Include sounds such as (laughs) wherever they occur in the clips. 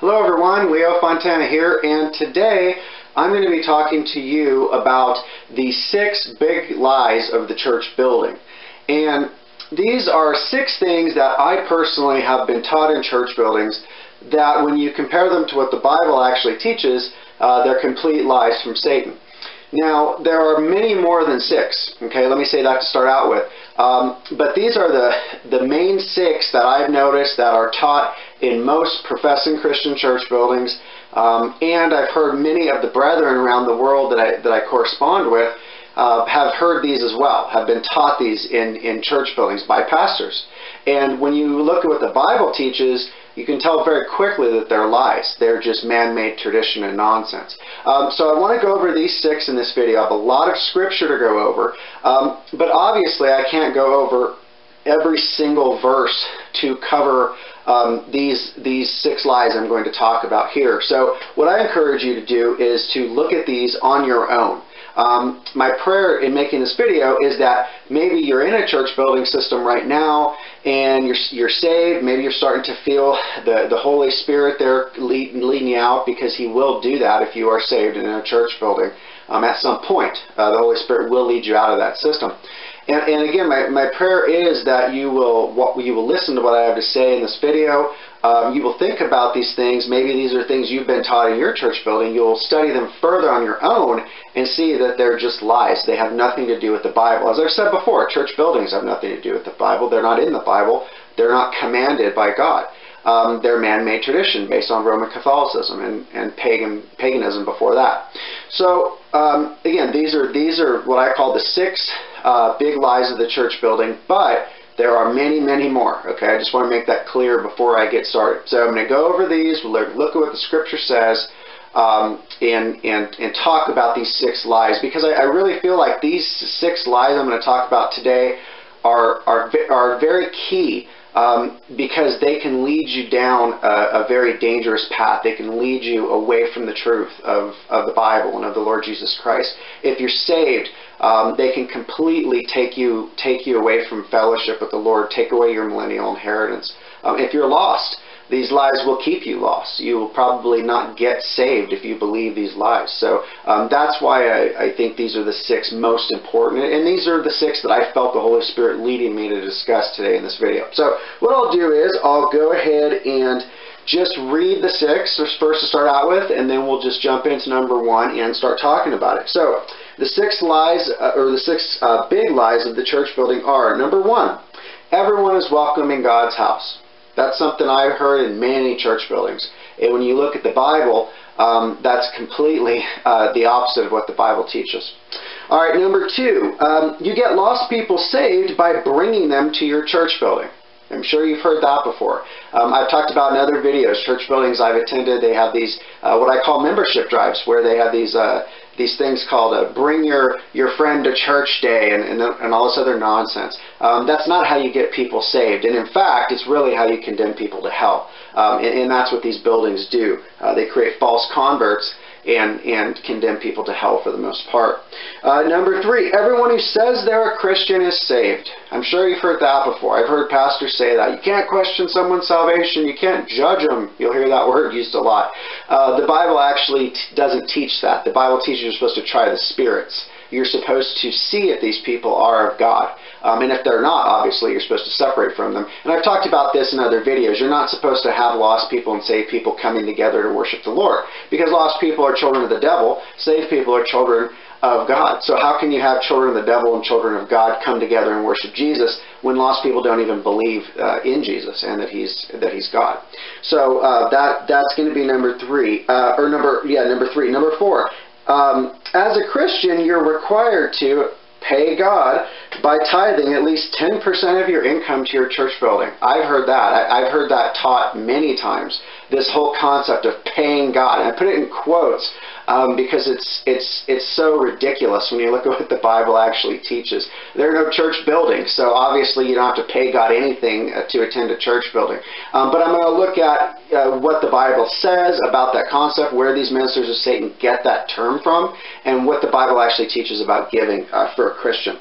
Hello everyone, Leo Fontana here, and today I'm going to be talking to you about the six big lies of the church building. And these are six things that I personally have been taught in church buildings that when you compare them to what the Bible actually teaches, uh, they're complete lies from Satan. Now, there are many more than six. Okay, let me say that to start out with. Um, but these are the, the main six that I've noticed that are taught in most professing Christian church buildings. Um, and I've heard many of the brethren around the world that I, that I correspond with uh, have heard these as well, have been taught these in, in church buildings by pastors. And when you look at what the Bible teaches, you can tell very quickly that they're lies. They're just man-made tradition and nonsense. Um, so I want to go over these six in this video. I have a lot of scripture to go over, um, but obviously I can't go over every single verse to cover um, these these six lies I'm going to talk about here. So what I encourage you to do is to look at these on your own. Um, my prayer in making this video is that maybe you're in a church building system right now and you're, you're saved. Maybe you're starting to feel the, the Holy Spirit there lead, leading you out because He will do that if you are saved in a church building. Um, at some point, uh, the Holy Spirit will lead you out of that system. And, and again, my, my prayer is that you will what you will listen to what I have to say in this video. Um, you will think about these things. Maybe these are things you've been taught in your church building. You'll study them further on your own and see that they're just lies. They have nothing to do with the Bible. As I've said before, church buildings have nothing to do with the Bible. They're not in the Bible. They're not commanded by God. Um, they're man-made tradition based on Roman Catholicism and, and pagan paganism before that. So um, again, these are these are what I call the six uh, big lies of the church building, but there are many, many more. Okay, I just want to make that clear before I get started. So I'm going to go over these. We'll look at what the scripture says. Um, and, and, and talk about these six lies because I, I really feel like these six lies I'm going to talk about today are, are, are very key um, because they can lead you down a, a, very dangerous path. They can lead you away from the truth of, of the Bible and of the Lord Jesus Christ. If you're saved, um, they can completely take you take you away from fellowship with the Lord, take away your millennial inheritance. Um, if you're lost, these lies will keep you lost. You will probably not get saved if you believe these lies. So um, that's why I, I, think these are the six most important. And these are the six that I felt the Holy Spirit leading me to discuss today in this video. So what I'll do is I'll go ahead and just read the six first to start out with, and then we'll just jump into number one and start talking about it. So the six lies, uh, or the six uh, big lies of the church building are, number one, everyone is welcome in God's house. That's something I've heard in many church buildings. And when you look at the Bible, um, that's completely uh, the opposite of what the Bible teaches. All right, number two, um, you get lost people saved by bringing them to your church building. I'm sure you've heard that before. Um, I've talked about in other videos, church buildings I've attended, they have these, uh, what I call membership drives, where they have these uh, these things called a bring your, your friend to church day and, and, and all this other nonsense. Um, that's not how you get people saved. And in fact, it's really how you condemn people to hell. Um, and, and, that's what these buildings do. Uh, they create false converts and, and condemn people to hell for the most part. Uh, number three, everyone who says they're a Christian is saved. I'm sure you've heard that before. I've heard pastors say that. You can't question someone's salvation. You can't judge them. You'll hear that word used a lot. Uh, the Bible actually doesn't teach that. The Bible teaches you're supposed to try the spirits you're supposed to see if these people are of God. Um, and if they're not, obviously, you're supposed to separate from them. And I've talked about this in other videos. You're not supposed to have lost people and saved people coming together to worship the Lord. Because lost people are children of the devil, saved people are children of God. So how can you have children of the devil and children of God come together and worship Jesus when lost people don't even believe uh, in Jesus and that he's that he's God? So uh, that that's going to be number three, uh, or number yeah number three. Number four, um, as a Christian, you're required to pay God by tithing at least 10% of your income to your church building. I've heard that. I, have heard that taught many times. This whole concept of paying God. And I put it in quotes um, because it's it's it's so ridiculous when you look at what the Bible actually teaches. There are no church buildings, so obviously you don't have to pay God anything uh, to attend a church building. Um, but I'm going to look at uh, what the Bible says about that concept, where these ministers of Satan get that term from, and what the Bible actually teaches about giving uh, for a Christian.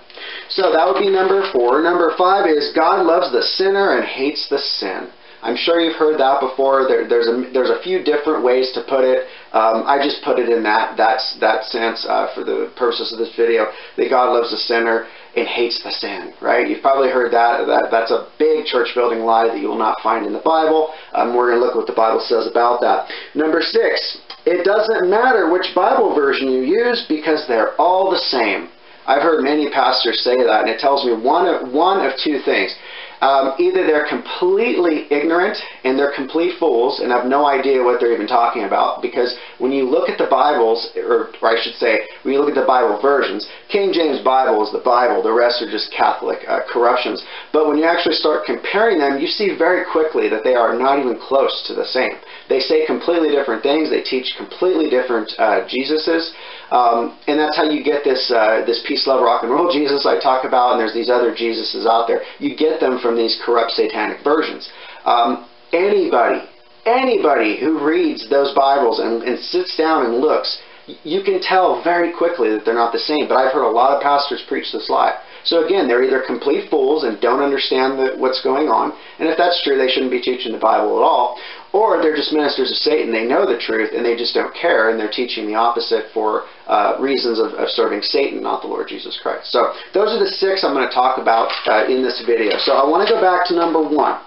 So that would be number four. Number five is God loves the sinner and hates the sin. I'm sure you've heard that before. There, there's a there's a few different ways to put it. Um, I just put it in that that's that sense uh, for the purposes of this video. That God loves the sinner and hates the sin. Right? You've probably heard that. That that's a big church building lie that you will not find in the Bible. Um, we're going to look what the Bible says about that. Number six. It doesn't matter which Bible version you use because they're all the same. I've heard many pastors say that, and it tells me one of, one of two things. Um, either they're completely ignorant and they're complete fools and have no idea what they're even talking about because when you look at the Bibles, or, or I should say, when you look at the Bible versions, King James Bible is the Bible, the rest are just Catholic uh, corruptions. But when you actually start comparing them, you see very quickly that they are not even close to the same. They say completely different things, they teach completely different uh, Jesuses, um, and that's how you get this, uh, this peace, love, rock and roll Jesus I talk about, and there's these other Jesuses out there. You get them from these corrupt satanic versions. Um, anybody, anybody who reads those Bibles and, and sits down and looks, you can tell very quickly that they're not the same. But I've heard a lot of pastors preach this lie. So again, they're either complete fools and don't understand the, what's going on, and if that's true, they shouldn't be teaching the Bible at all, or they're just ministers of Satan. They know the truth and they just don't care, and they're teaching the opposite for uh, reasons of, of, serving Satan, not the Lord Jesus Christ. So those are the six I'm going to talk about uh, in this video. So I want to go back to number one.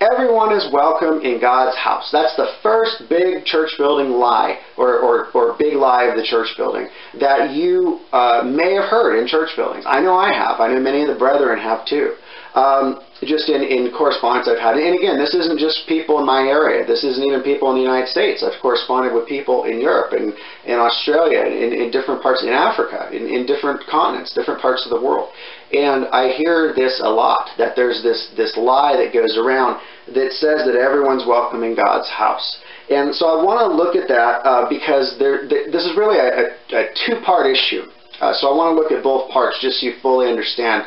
Everyone is welcome in God's house. That's the first big church building lie, or, or, or big lie of the church building, that you uh, may have heard in church buildings. I know I have. I know many of the brethren have too. Um, just in, in correspondence I've had, and again, this isn't just people in my area. This isn't even people in the United States. I've corresponded with people in Europe and in Australia, in, in different parts, in Africa, in, in different continents, different parts of the world. And I hear this a lot, that there's this, this lie that goes around that says that everyone's welcome in God's house. And so I want to look at that uh, because there, th this is really a, a, a two-part issue. Uh, so I want to look at both parts just so you fully understand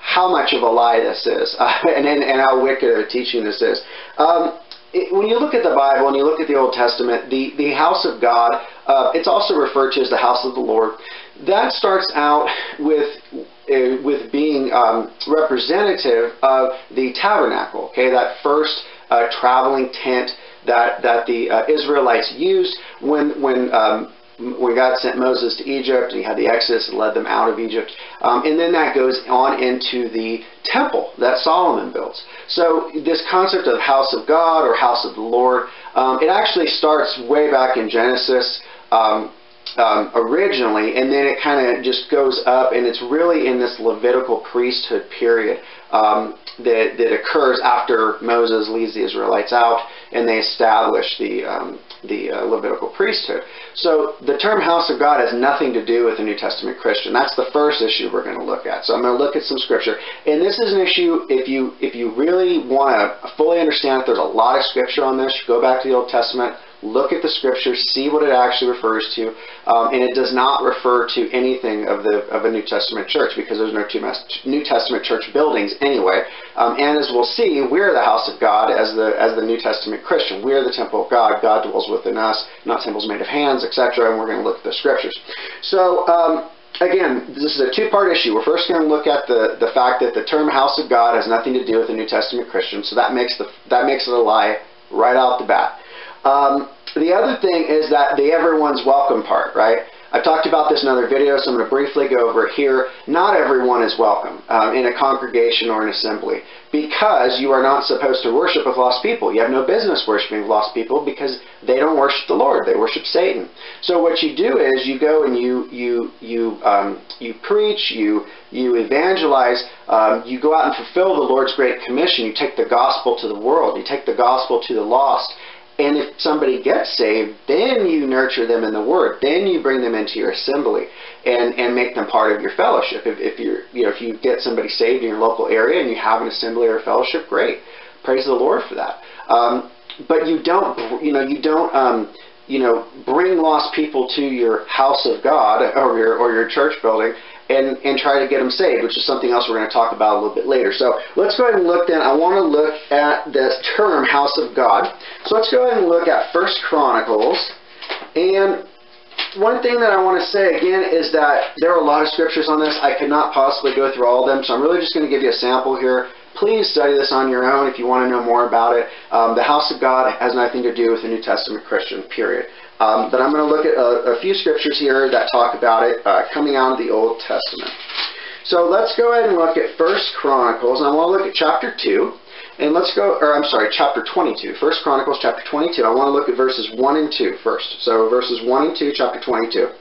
how much of a lie this is uh, (laughs) and, and, and, how wicked a teaching this is. Um, it, when you look at the Bible and you look at the Old Testament, the, the house of God, uh, it's also referred to as the house of the Lord. That starts out with uh, with being um, representative of the tabernacle, okay, that first uh, traveling tent that, that the uh, Israelites used when, when um, when God sent Moses to Egypt, and he had the Exodus and led them out of Egypt. Um, and then that goes on into the temple that Solomon builds. So this concept of house of God or house of the Lord, um, it actually starts way back in Genesis. Um, um, originally, and then it kind of just goes up, and it's really in this Levitical priesthood period um, that, that occurs after Moses leads the Israelites out, and they establish the, um, the uh, Levitical priesthood. So the term house of God has nothing to do with a New Testament Christian. That's the first issue we're going to look at. So I'm going to look at some scripture. And this is an issue, if you, if you really want to fully understand that there's a lot of scripture on this, go back to the Old Testament, look at the scriptures, see what it actually refers to, um, and it does not refer to anything of the of a New Testament church because there's no New Testament church buildings anyway. Um, and as we'll see, we're the house of God as the as the New Testament Christian. We're the temple of God. God dwells within us, not temples made of hands, etc. And we're going to look at the scriptures. So. Um, again, this is a two-part issue. We're first going to look at the, the fact that the term house of God has nothing to do with a New Testament Christian, so that makes, the, that makes it a lie right out the bat. Um, the other thing is that the everyone's welcome part, right? I've talked about this in other videos, so I'm going to briefly go over here. Not everyone is welcome um, in a congregation or an assembly because you are not supposed to worship with lost people. You have no business worshiping lost people because they don't worship the Lord. They worship Satan. So what you do is you go and you you you um, you preach, you you evangelize, um, you go out and fulfill the Lord's great commission. You take the gospel to the world. You take the gospel to the lost. And if somebody gets saved, then you nurture them in the Word. Then you bring them into your assembly and, and make them part of your fellowship. If, if you you know if you get somebody saved in your local area and you have an assembly or a fellowship, great. Praise the Lord for that. Um, but you don't you know you don't um, you know bring lost people to your house of God or your or your church building and, and try to get them saved, which is something else we're going to talk about a little bit later. So let's go ahead and look then. I want to look at the term house of God. So let's go ahead and look at First Chronicles. And one thing that I want to say again is that there are a lot of scriptures on this. I could not possibly go through all of them, so I'm really just going to give you a sample here Please study this on your own if you want to know more about it. Um, the house of God has nothing to do with a New Testament Christian, period. Um, but I'm going to look at a, a, few scriptures here that talk about it uh, coming out of the Old Testament. So let's go ahead and look at First Chronicles. And I want to look at chapter 2. And let's go, or I'm sorry, chapter 22. First Chronicles chapter 22. I want to look at verses 1 and 2 first. So verses 1 and 2, chapter 22.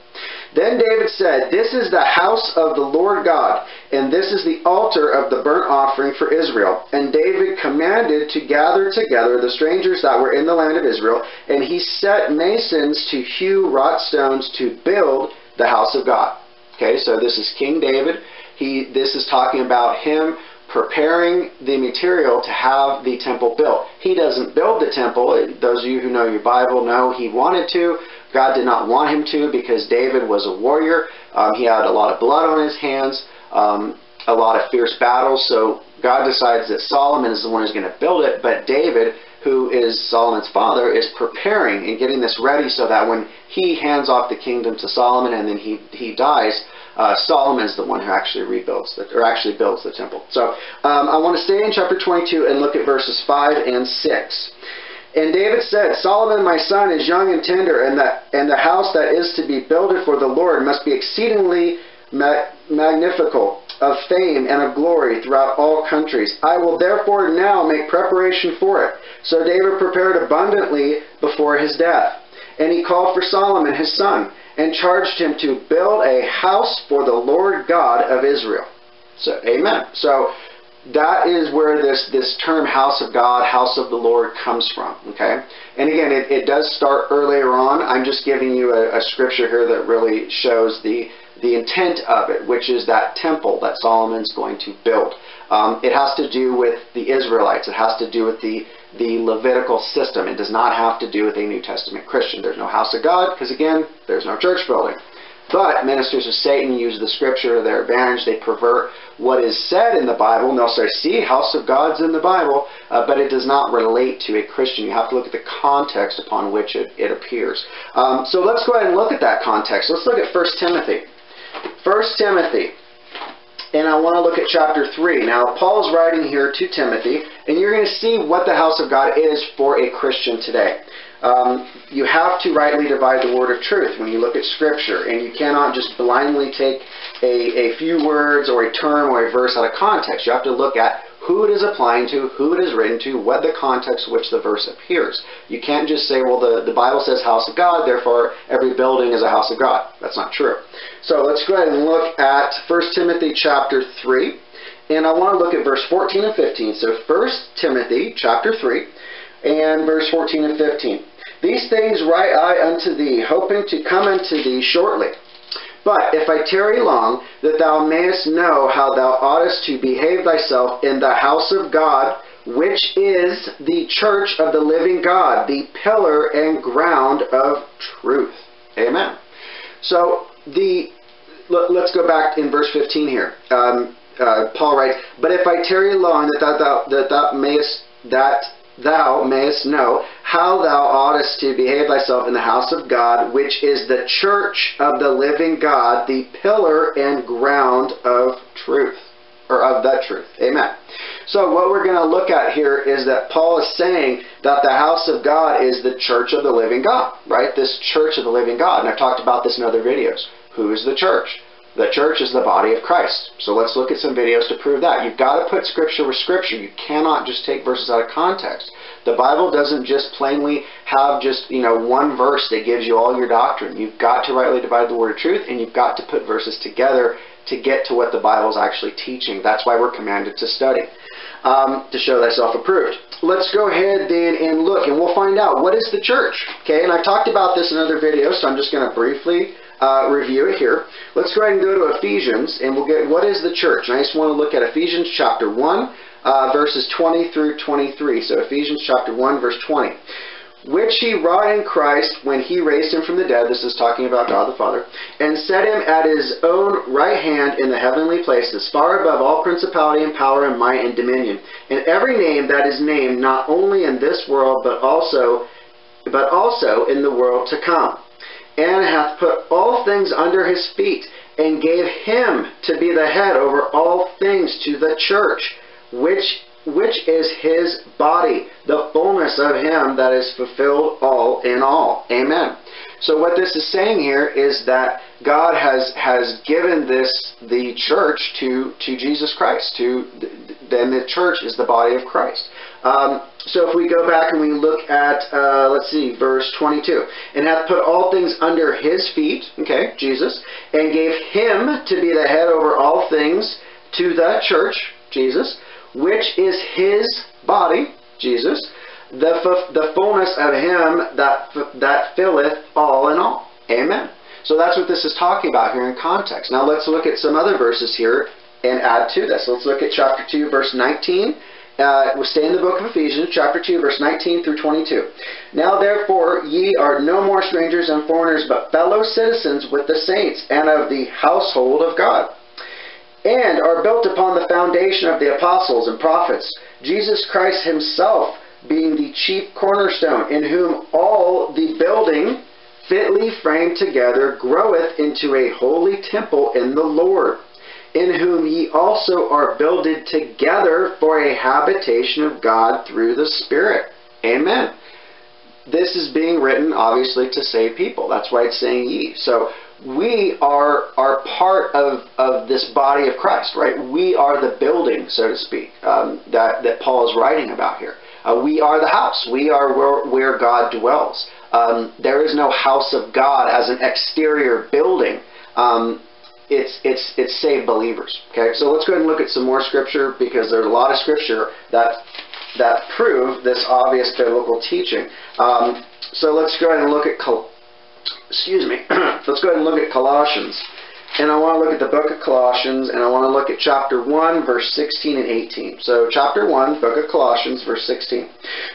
Then David said, This is the house of the Lord God, and this is the altar of the burnt offering for Israel. And David commanded to gather together the strangers that were in the land of Israel, and he set masons to hew wrought stones to build the house of God. Okay, so this is King David. He, this is talking about him preparing the material to have the temple built. He doesn't build the temple. Those of you who know your Bible know he wanted to, God did not want him to because David was a warrior. Um, he had a lot of blood on his hands, um, a lot of fierce battles. So God decides that Solomon is the one who's going to build it, but David, who is Solomon's father, is preparing and getting this ready so that when he hands off the kingdom to Solomon and then he, he dies, uh, Solomon is the one who actually rebuilds the, or actually builds the temple. So um, I want to stay in chapter 22 and look at verses 5 and 6. And David said, Solomon my son is young and tender, and the, and the house that is to be builded for the Lord must be exceedingly ma of fame and of glory throughout all countries. I will therefore now make preparation for it. So David prepared abundantly before his death. And he called for Solomon his son, and charged him to build a house for the Lord God of Israel. So, amen. So, that is where this, this term house of God, house of the Lord comes from. Okay? And again, it, it does start earlier on. I'm just giving you a, a scripture here that really shows the, the intent of it, which is that temple that Solomon's going to build. Um, it has to do with the Israelites. It has to do with the, the Levitical system. It does not have to do with a New Testament Christian. There's no house of God because, again, there's no church building. But ministers of Satan use the scripture to their advantage. They pervert what is said in the Bible, and they'll say, see, house of God's in the Bible, uh, but it does not relate to a Christian. You have to look at the context upon which it, it appears. Um, so let's go ahead and look at that context. Let's look at 1 Timothy. 1 Timothy. And I want to look at chapter 3. Now, Paul is writing here to Timothy, and you're going to see what the house of God is for a Christian today um, you have to rightly divide the word of truth when you look at Scripture, and you cannot just blindly take a, a few words or a term or a verse out of context. You have to look at who it is applying to, who it is written to, what the context which the verse appears. You can't just say, well, the, the Bible says house of God, therefore every building is a house of God. That's not true. So let's go ahead and look at 1 Timothy chapter 3. And I want to look at verse 14 and 15. So 1 Timothy chapter 3 and verse 14 and 15. These things write I unto thee, hoping to come unto thee shortly. But if I tarry long, that thou mayest know how thou oughtest to behave thyself in the house of God, which is the church of the living God, the pillar and ground of truth. Amen. So the let's go back in verse 15 here. Um, uh, Paul writes, "But if I tarry long, that thou, that thou mayest that thou mayest know how thou oughtest to behave thyself in the house of God, which is the church of the living God, the pillar and ground of truth, or of the truth. Amen. So what we're going to look at here is that Paul is saying that the house of God is the church of the living God, right? This church of the living God. And I've talked about this in other videos. Who is the church? The church is the body of Christ. So let's look at some videos to prove that. You've got to put Scripture with Scripture. You cannot just take verses out of context. The Bible doesn't just plainly have just, you know, one verse that gives you all your doctrine. You've got to rightly divide the word of truth, and you've got to put verses together to get to what the Bible is actually teaching. That's why we're commanded to study, um, to show thyself approved. Let's go ahead then and look, and we'll find out what is the church. Okay, and I've talked about this in other videos, so I'm just going to briefly uh, review it here. Let's go ahead and go to Ephesians, and we'll get what is the church. And I just want to look at Ephesians chapter 1, uh, verses 20 through 23. So Ephesians chapter 1, verse 20. Which he wrought in Christ when he raised him from the dead, this is talking about God the Father, and set him at his own right hand in the heavenly places, far above all principality and power and might and dominion, and every name that is named not only in this world, but also but also in the world to come and hath put all things under his feet, and gave him to be the head over all things to the church, which which is his body, the fullness of him that is fulfilled all in all. Amen. So what this is saying here is that God has has given this the church to to Jesus Christ. To then the church is the body of Christ. Um, so if we go back and we look at uh, let's see verse 22, and hath put all things under his feet, okay, Jesus, and gave him to be the head over all things to the church, Jesus, which is his body, Jesus the, the fullness of him that, that filleth all in all. Amen. So that's what this is talking about here in context. Now let's look at some other verses here and add to this. Let's look at chapter 2, verse 19. Uh, we'll stay in the book of Ephesians, chapter 2, verse 19 through 22. Now therefore ye are no more strangers and foreigners, but fellow citizens with the saints and of the household of God, and are built upon the foundation of the apostles and prophets, Jesus Christ himself being the chief cornerstone, in whom all the building fitly framed together groweth into a holy temple in the Lord, in whom ye also are builded together for a habitation of God through the Spirit. Amen. This is being written, obviously, to save people. That's why it's saying ye. So we are are part of, of this body of Christ, right? We are the building, so to speak, um, that, that Paul is writing about here. Uh, we are the house. We are where, where God dwells. Um, there is no house of God as an exterior building. Um, it's it's it's saved believers. Okay, so let's go ahead and look at some more scripture because there's a lot of scripture that that prove this obvious biblical teaching. Um, so let's go ahead and look at Col- excuse me. (clears throat) let's go ahead and look at Colossians. And I want to look at the book of Colossians, and I want to look at chapter 1, verse 16 and 18. So, chapter 1, book of Colossians, verse 16.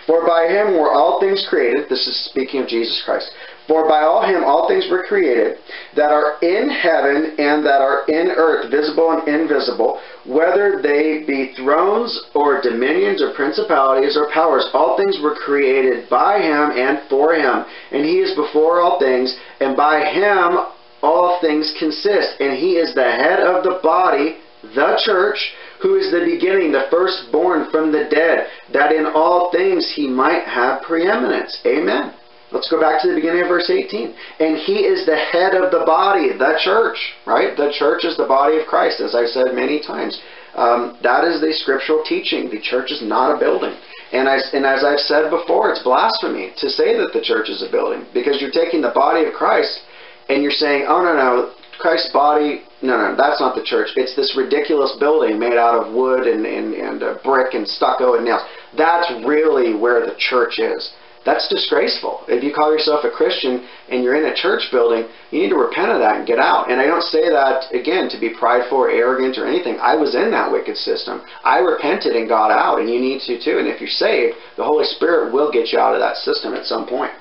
For by him were all things created, this is speaking of Jesus Christ. For by all him all things were created, that are in heaven and that are in earth, visible and invisible, whether they be thrones or dominions or principalities or powers. All things were created by him and for him. And he is before all things, and by him all things consist. And he is the head of the body, the church, who is the beginning, the firstborn from the dead, that in all things he might have preeminence. Amen. Let's go back to the beginning of verse 18. And he is the head of the body, the church, right? The church is the body of Christ, as I've said many times. Um, that is the scriptural teaching. The church is not a building. And, I, and as I've said before, it's blasphemy to say that the church is a building because you're taking the body of Christ and you're saying, oh, no, no, Christ's body, no, no, that's not the church. It's this ridiculous building made out of wood and, and, and uh, brick and stucco and nails. That's really where the church is. That's disgraceful. If you call yourself a Christian and you're in a church building, you need to repent of that and get out. And I don't say that, again, to be prideful or arrogant or anything. I was in that wicked system. I repented and got out, and you need to too. And if you're saved, the Holy Spirit will get you out of that system at some point.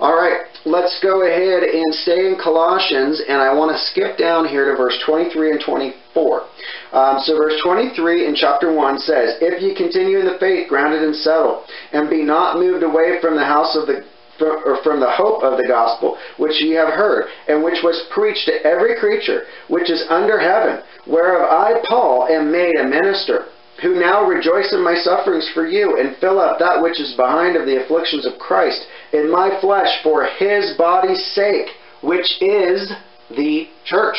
All right, let's go ahead and stay in Colossians, and I want to skip down here to verse 23 and 24. Um, so verse 23 in chapter 1 says, If ye continue in the faith, grounded and settled, and be not moved away from the house of the or from the hope of the gospel which ye have heard, and which was preached to every creature which is under heaven, whereof I, Paul, am made a minister who now rejoice in my sufferings for you, and fill up that which is behind of the afflictions of Christ in my flesh for his body's sake, which is the church.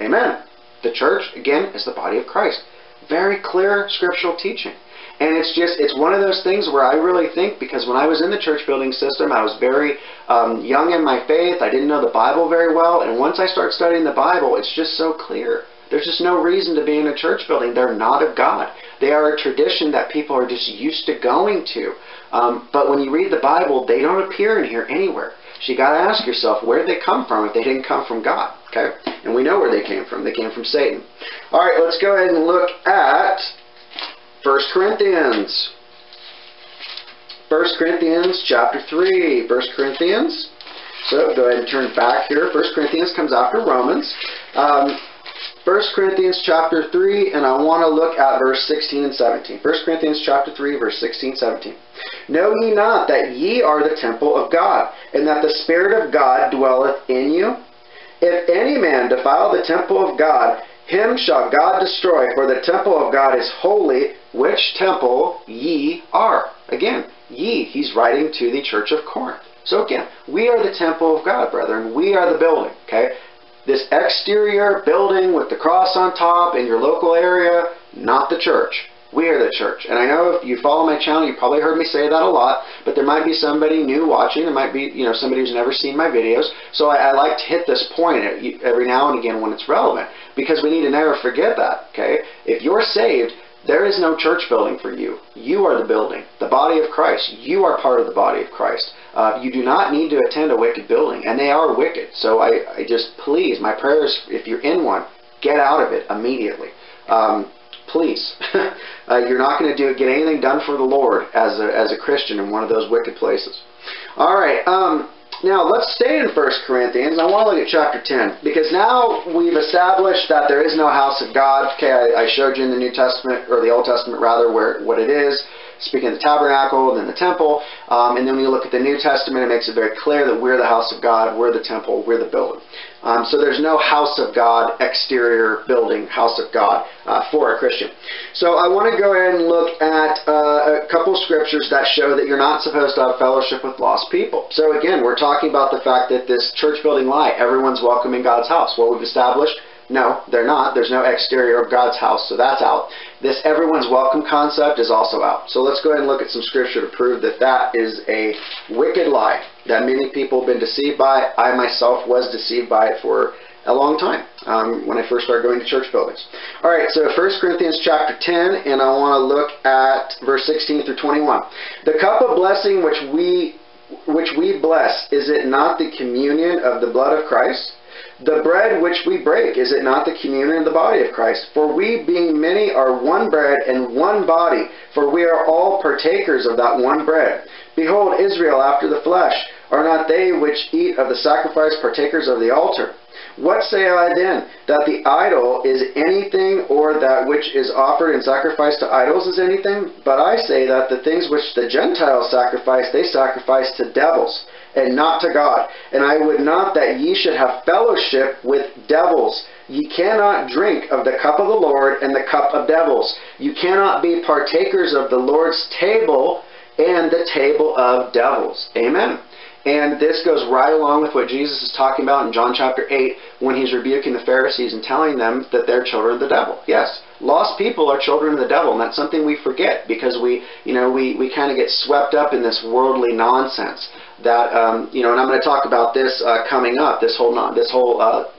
Amen. The church, again, is the body of Christ. Very clear scriptural teaching. And it's just, it's one of those things where I really think, because when I was in the church building system, I was very um, young in my faith. I didn't know the Bible very well. And once I start studying the Bible, it's just so clear. There's just no reason to be in a church building. They're not of God. They are a tradition that people are just used to going to. Um, but when you read the Bible, they don't appear in here anywhere. So you got to ask yourself, where did they come from if they didn't come from God? Okay? And we know where they came from. They came from Satan. All right, let's go ahead and look at 1 Corinthians. 1 Corinthians chapter 3. 1 Corinthians. So go ahead and turn back here. 1 Corinthians comes after Romans. Um, 1 Corinthians chapter 3, and I want to look at verse 16 and 17. 1 Corinthians chapter 3, verse 16 17. Know ye not that ye are the temple of God, and that the Spirit of God dwelleth in you? If any man defile the temple of God, him shall God destroy, for the temple of God is holy, which temple ye are. Again, ye, he's writing to the church of Corinth. So again, we are the temple of God, brethren. We are the building, okay? This exterior building with the cross on top in your local area, not the church. We are the church. And I know if you follow my channel, you probably heard me say that a lot, but there might be somebody new watching. There might be, you know, somebody who's never seen my videos. So I, I like to hit this point every now and again when it's relevant because we need to never forget that, okay? If you're saved, there is no church building for you. You are the building, the body of Christ. You are part of the body of Christ. Uh, you do not need to attend a wicked building, and they are wicked. So I, I just, please, my prayers, if you're in one, get out of it immediately. Um, please. (laughs) uh, you're not going to do get anything done for the Lord as a, as a Christian in one of those wicked places. All right. Um, now let's stay in 1 Corinthians. I want to look at chapter 10 because now we've established that there is no house of God. Okay, I, I showed you in the New Testament or the Old Testament rather where what it is speaking of the tabernacle, then the temple. Um, and then when you look at the New Testament, it makes it very clear that we're the house of God, we're the temple, we're the building. Um, so there's no house of God, exterior building, house of God uh, for a Christian. So I want to go ahead and look at uh, a couple scriptures that show that you're not supposed to have fellowship with lost people. So again, we're talking about the fact that this church building lie, everyone's welcome in God's house. What we've established no, they're not. There's no exterior of God's house, so that's out. This everyone's welcome concept is also out. So let's go ahead and look at some scripture to prove that that is a wicked lie that many people have been deceived by. I myself was deceived by it for a long time um, when I first started going to church buildings. All right, so 1 Corinthians chapter 10, and I want to look at verse 16 through 21. The cup of blessing which we which we bless, is it not the communion of the blood of Christ? The bread which we break, is it not the communion of the body of Christ? For we, being many, are one bread and one body, for we are all partakers of that one bread. Behold, Israel after the flesh, are not they which eat of the sacrifice partakers of the altar? What say I then? That the idol is anything, or that which is offered in sacrifice to idols is anything? But I say that the things which the Gentiles sacrifice, they sacrifice to devils and not to God. And I would not that ye should have fellowship with devils. Ye cannot drink of the cup of the Lord and the cup of devils. You cannot be partakers of the Lord's table and the table of devils. Amen. And this goes right along with what Jesus is talking about in John chapter 8 when he's rebuking the Pharisees and telling them that they're children of the devil. Yes, lost people are children of the devil, and that's something we forget because we, you know, we, we kind of get swept up in this worldly nonsense that um, you know, and I'm going to talk about this uh, coming up. This whole this whole uh,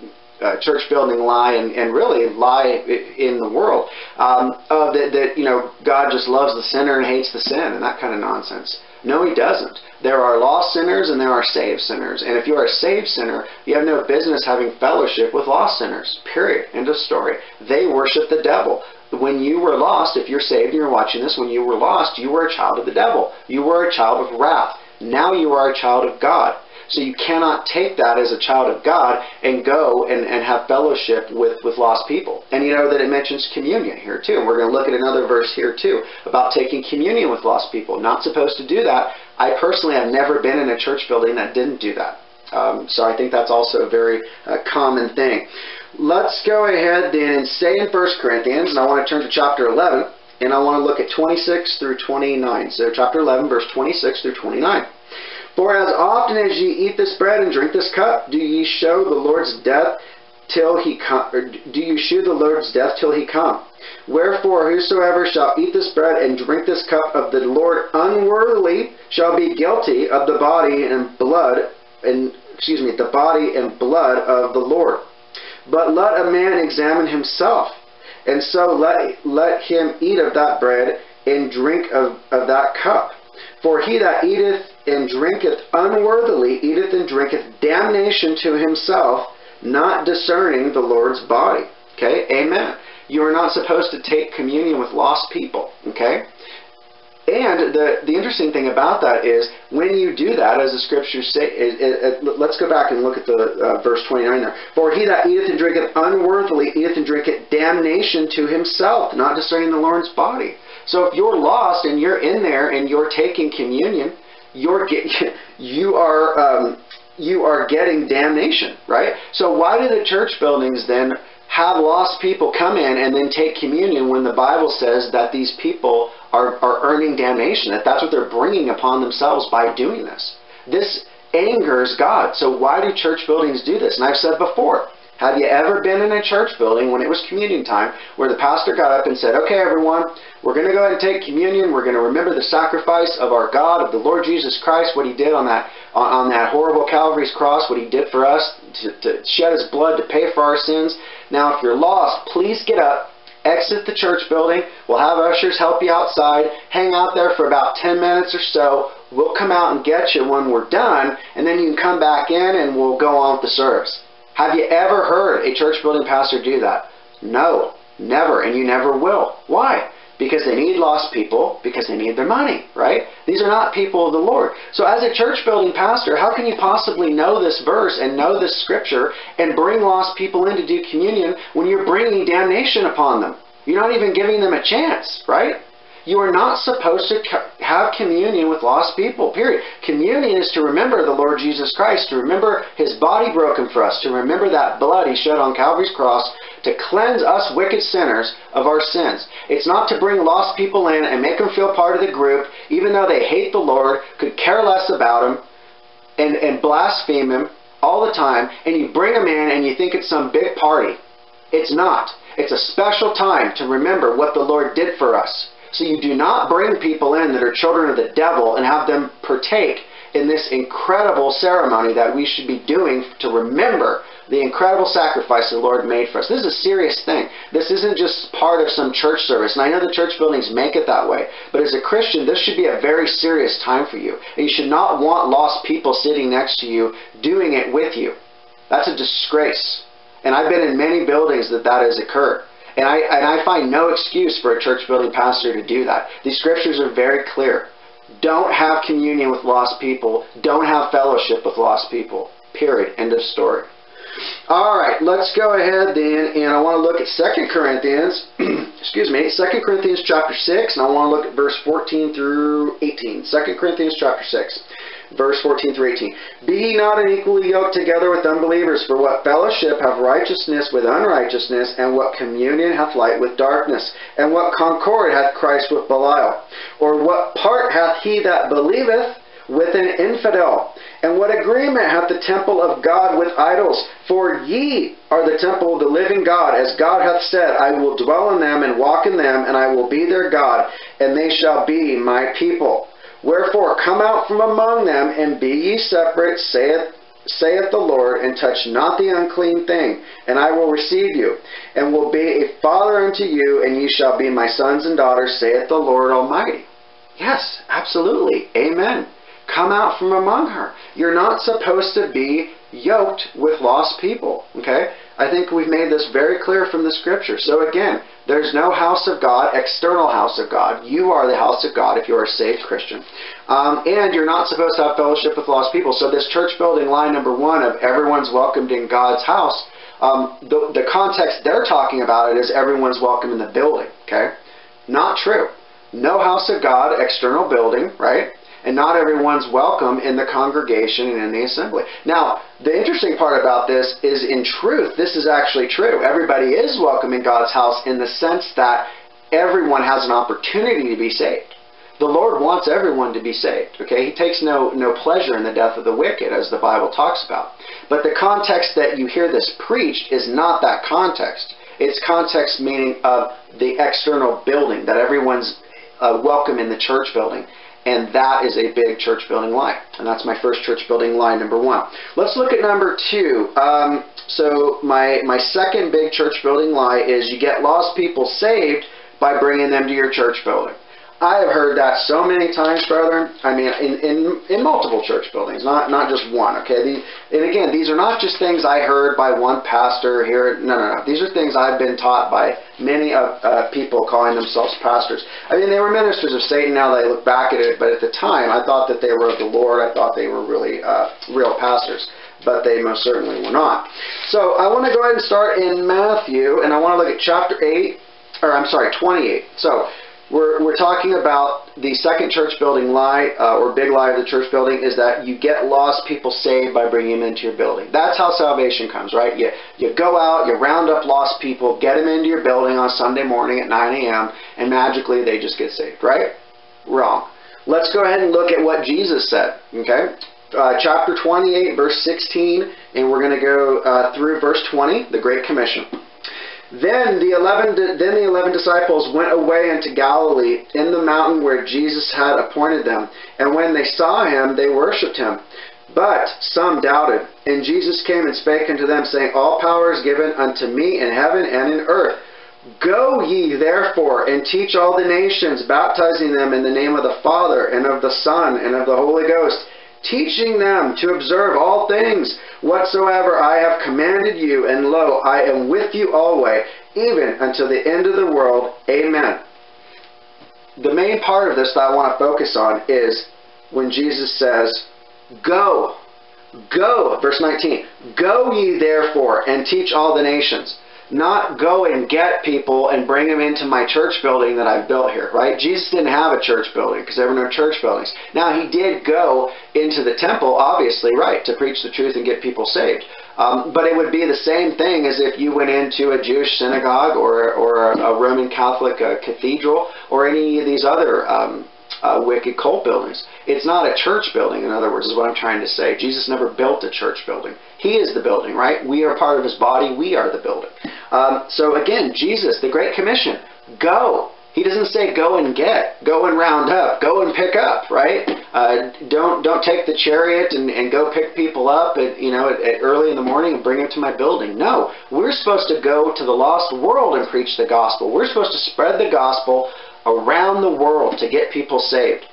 uh, church building lie and, and really lie in the world um, of that, that you know God just loves the sinner and hates the sin and that kind of nonsense. No, He doesn't. There are lost sinners and there are saved sinners. And if you are a saved sinner, you have no business having fellowship with lost sinners. Period. End of story. They worship the devil when you were lost, if you're saved and you're watching this, when you were lost, you were a child of the devil. You were a child of wrath. Now you are a child of God. So you cannot take that as a child of God and go and, and have fellowship with, with lost people. And you know that it mentions communion here too. And we're going to look at another verse here too about taking communion with lost people. Not supposed to do that. I personally have never been in a church building that didn't do that. Um, so I think that's also a very uh, common thing. Let's go ahead then and stay in 1 Corinthians, and I want to turn to chapter 11 and I want to look at 26 through 29. So chapter 11, verse 26 through 29. For as often as ye eat this bread and drink this cup, do ye show the Lord's death till he come, do you shew the Lord's death till he come? Wherefore, whosoever shall eat this bread and drink this cup of the Lord unworthily shall be guilty of the body and blood, and excuse me, the body and blood of the Lord. But let a man examine himself and so let, let him eat of that bread and drink of, of that cup. For he that eateth and drinketh unworthily eateth and drinketh damnation to himself, not discerning the Lord's body. Okay? Amen. You are not supposed to take communion with lost people. Okay? And the, the interesting thing about that is when you do that, as the scriptures say, it, it, it, let's go back and look at the uh, verse 29 there. For he that eateth and drinketh unworthily eateth and drinketh damnation to himself, not discerning the Lord's body. So if you're lost and you're in there and you're taking communion, you're get, (laughs) you are um, you are getting damnation, right? So why do the church buildings then have lost people come in and then take communion when the Bible says that these people are, are earning damnation, that that's what they're bringing upon themselves by doing this. This angers God. So why do church buildings do this? And I've said before, have you ever been in a church building when it was communion time where the pastor got up and said, okay, everyone, we're going to go ahead and take communion. We're going to remember the sacrifice of our God, of the Lord Jesus Christ, what he did on that, on, that horrible Calvary's cross, what he did for us to, to shed his blood to pay for our sins. Now, if you're lost, please get up, exit the church building. We'll have ushers help you outside. Hang out there for about 10 minutes or so. We'll come out and get you when we're done, and then you can come back in and we'll go on with the service. Have you ever heard a church building pastor do that? No, never, and you never will. Why? Because they need lost people, because they need their money, right? These are not people of the Lord. So as a church building pastor, how can you possibly know this verse and know this scripture and bring lost people in to do communion when you're bringing damnation upon them? You're not even giving them a chance, right? You are not supposed to have communion with lost people, period. Communion is to remember the Lord Jesus Christ, to remember his body broken for us, to remember that blood he shed on Calvary's cross to cleanse us wicked sinners of our sins. It's not to bring lost people in and make them feel part of the group, even though they hate the Lord, could care less about him, and, and blaspheme him all the time, and you bring them in and you think it's some big party. It's not. It's a special time to remember what the Lord did for us. So you do not bring people in that are children of the devil and have them partake in this incredible ceremony that we should be doing to remember the incredible sacrifice the Lord made for us. This is a serious thing. This isn't just part of some church service. And I know the church buildings make it that way. But as a Christian, this should be a very serious time for you. And you should not want lost people sitting next to you doing it with you. That's a disgrace. And I've been in many buildings that that has occurred. And I, and I find no excuse for a church building pastor to do that. These scriptures are very clear. Don't have communion with lost people. Don't have fellowship with lost people. Period. End of story. All right, let's go ahead then, and I want to look at 2 Corinthians, (clears throat) excuse me, 2 Corinthians chapter 6, and I want to look at verse 14 through 18. 2 Corinthians chapter 6 verse 14 through 18. Be ye not unequally yoked together with unbelievers, for what fellowship hath righteousness with unrighteousness, and what communion hath light with darkness, and what concord hath Christ with Belial? Or what part hath he that believeth with an infidel? And what agreement hath the temple of God with idols? For ye are the temple of the living God, as God hath said, I will dwell in them and walk in them, and I will be their God, and they shall be my people. Wherefore come out from among them, and be ye separate, saith, saith the Lord, and touch not the unclean thing, and I will receive you, and will be a father unto you, and ye shall be my sons and daughters, saith the Lord Almighty. Yes, absolutely. Amen. Come out from among her. You're not supposed to be yoked with lost people. Okay? I think we've made this very clear from the scripture. So again, there's no house of God, external house of God. You are the house of God if you're a saved Christian. Um, and you're not supposed to have fellowship with lost people. So this church building line number one of everyone's welcomed in God's house, um, the, the context they're talking about it is everyone's welcome in the building. Okay? Not true. No house of God, external building, right? And not everyone's welcome in the congregation and in the assembly. Now, the interesting part about this is in truth, this is actually true. Everybody is welcome in God's house in the sense that everyone has an opportunity to be saved. The Lord wants everyone to be saved. Okay, He takes no no pleasure in the death of the wicked, as the Bible talks about. But the context that you hear this preached is not that context. It's context meaning of the external building that everyone's uh, welcome in the church building. And that is a big church building lie. And that's my first church building lie, number one. Let's look at number two. Um, so my, my second big church building lie is you get lost people saved by bringing them to your church building. I have heard that so many times, brethren. I mean, in, in, in multiple church buildings, not, not just one, okay? And again, these are not just things I heard by one pastor here. No, no, no. These are things I've been taught by many of uh, people calling themselves pastors. I mean, they were ministers of Satan now that I look back at it, but at the time, I thought that they were of the Lord. I thought they were really uh, real pastors but they most certainly were not. So I want to go ahead and start in Matthew, and I want to look at chapter 8, or I'm sorry, 28. So we're, we're talking about the second church building lie, uh, or big lie of the church building, is that you get lost people saved by bringing them into your building. That's how salvation comes, right? You, you go out, you round up lost people, get them into your building on Sunday morning at 9 a.m., and magically they just get saved, right? Wrong. Let's go ahead and look at what Jesus said, okay? Uh, chapter 28, verse 16, and we're going to go uh, through verse 20, the Great Commission. Then the eleven then the eleven disciples went away into Galilee in the mountain where Jesus had appointed them. And when they saw him, they worshipped him. But some doubted. And Jesus came and spake unto them, saying, All power is given unto me in heaven and in earth. Go ye therefore and teach all the nations, baptizing them in the name of the Father and of the Son and of the Holy Ghost teaching them to observe all things whatsoever I have commanded you, and lo, I am with you always, even until the end of the world. Amen. The main part of this that I want to focus on is when Jesus says, Go, go, verse 19, Go ye therefore and teach all the nations not go and get people and bring them into my church building that I've built here, right? Jesus didn't have a church building because there were no church buildings. Now, he did go into the temple, obviously, right, to preach the truth and get people saved. Um, but it would be the same thing as if you went into a Jewish synagogue or, or a Roman Catholic uh, cathedral or any of these other um, uh, wicked cult buildings. It's not a church building, in other words, is what I'm trying to say. Jesus never built a church building. He is the building, right? We are part of his body. We are the building. Um, so again, Jesus, the Great Commission, go. He doesn't say go and get, go and round up, go and pick up, right? Uh, don't don't take the chariot and, and go pick people up at you know at, at early in the morning and bring them to my building. No, we're supposed to go to the lost world and preach the gospel. We're supposed to spread the gospel around the world to get people saved.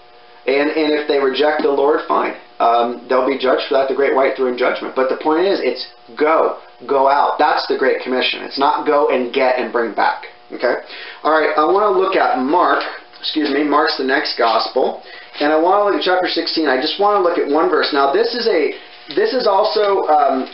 And, and if they reject the Lord, fine. Um, they'll be judged for that, the great white throne judgment. But the point is, it's go. Go out. That's the Great Commission. It's not go and get and bring back. Okay? All right, I want to look at Mark. Excuse me, Mark's the next gospel. And I want to look at chapter 16. I just want to look at one verse. Now, this is a this is also um,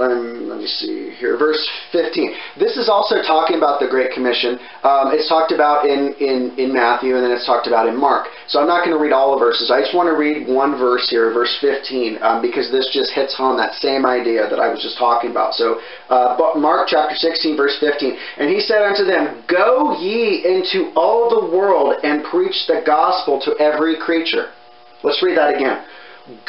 um, let me see here, verse 15. This is also talking about the Great Commission. Um, it's talked about in, in, in Matthew and then it's talked about in Mark. So I'm not going to read all the verses. I just want to read one verse here, verse 15, um, because this just hits on that same idea that I was just talking about. So uh, Mark chapter 16, verse 15. And he said unto them, Go ye into all the world and preach the gospel to every creature. Let's read that again.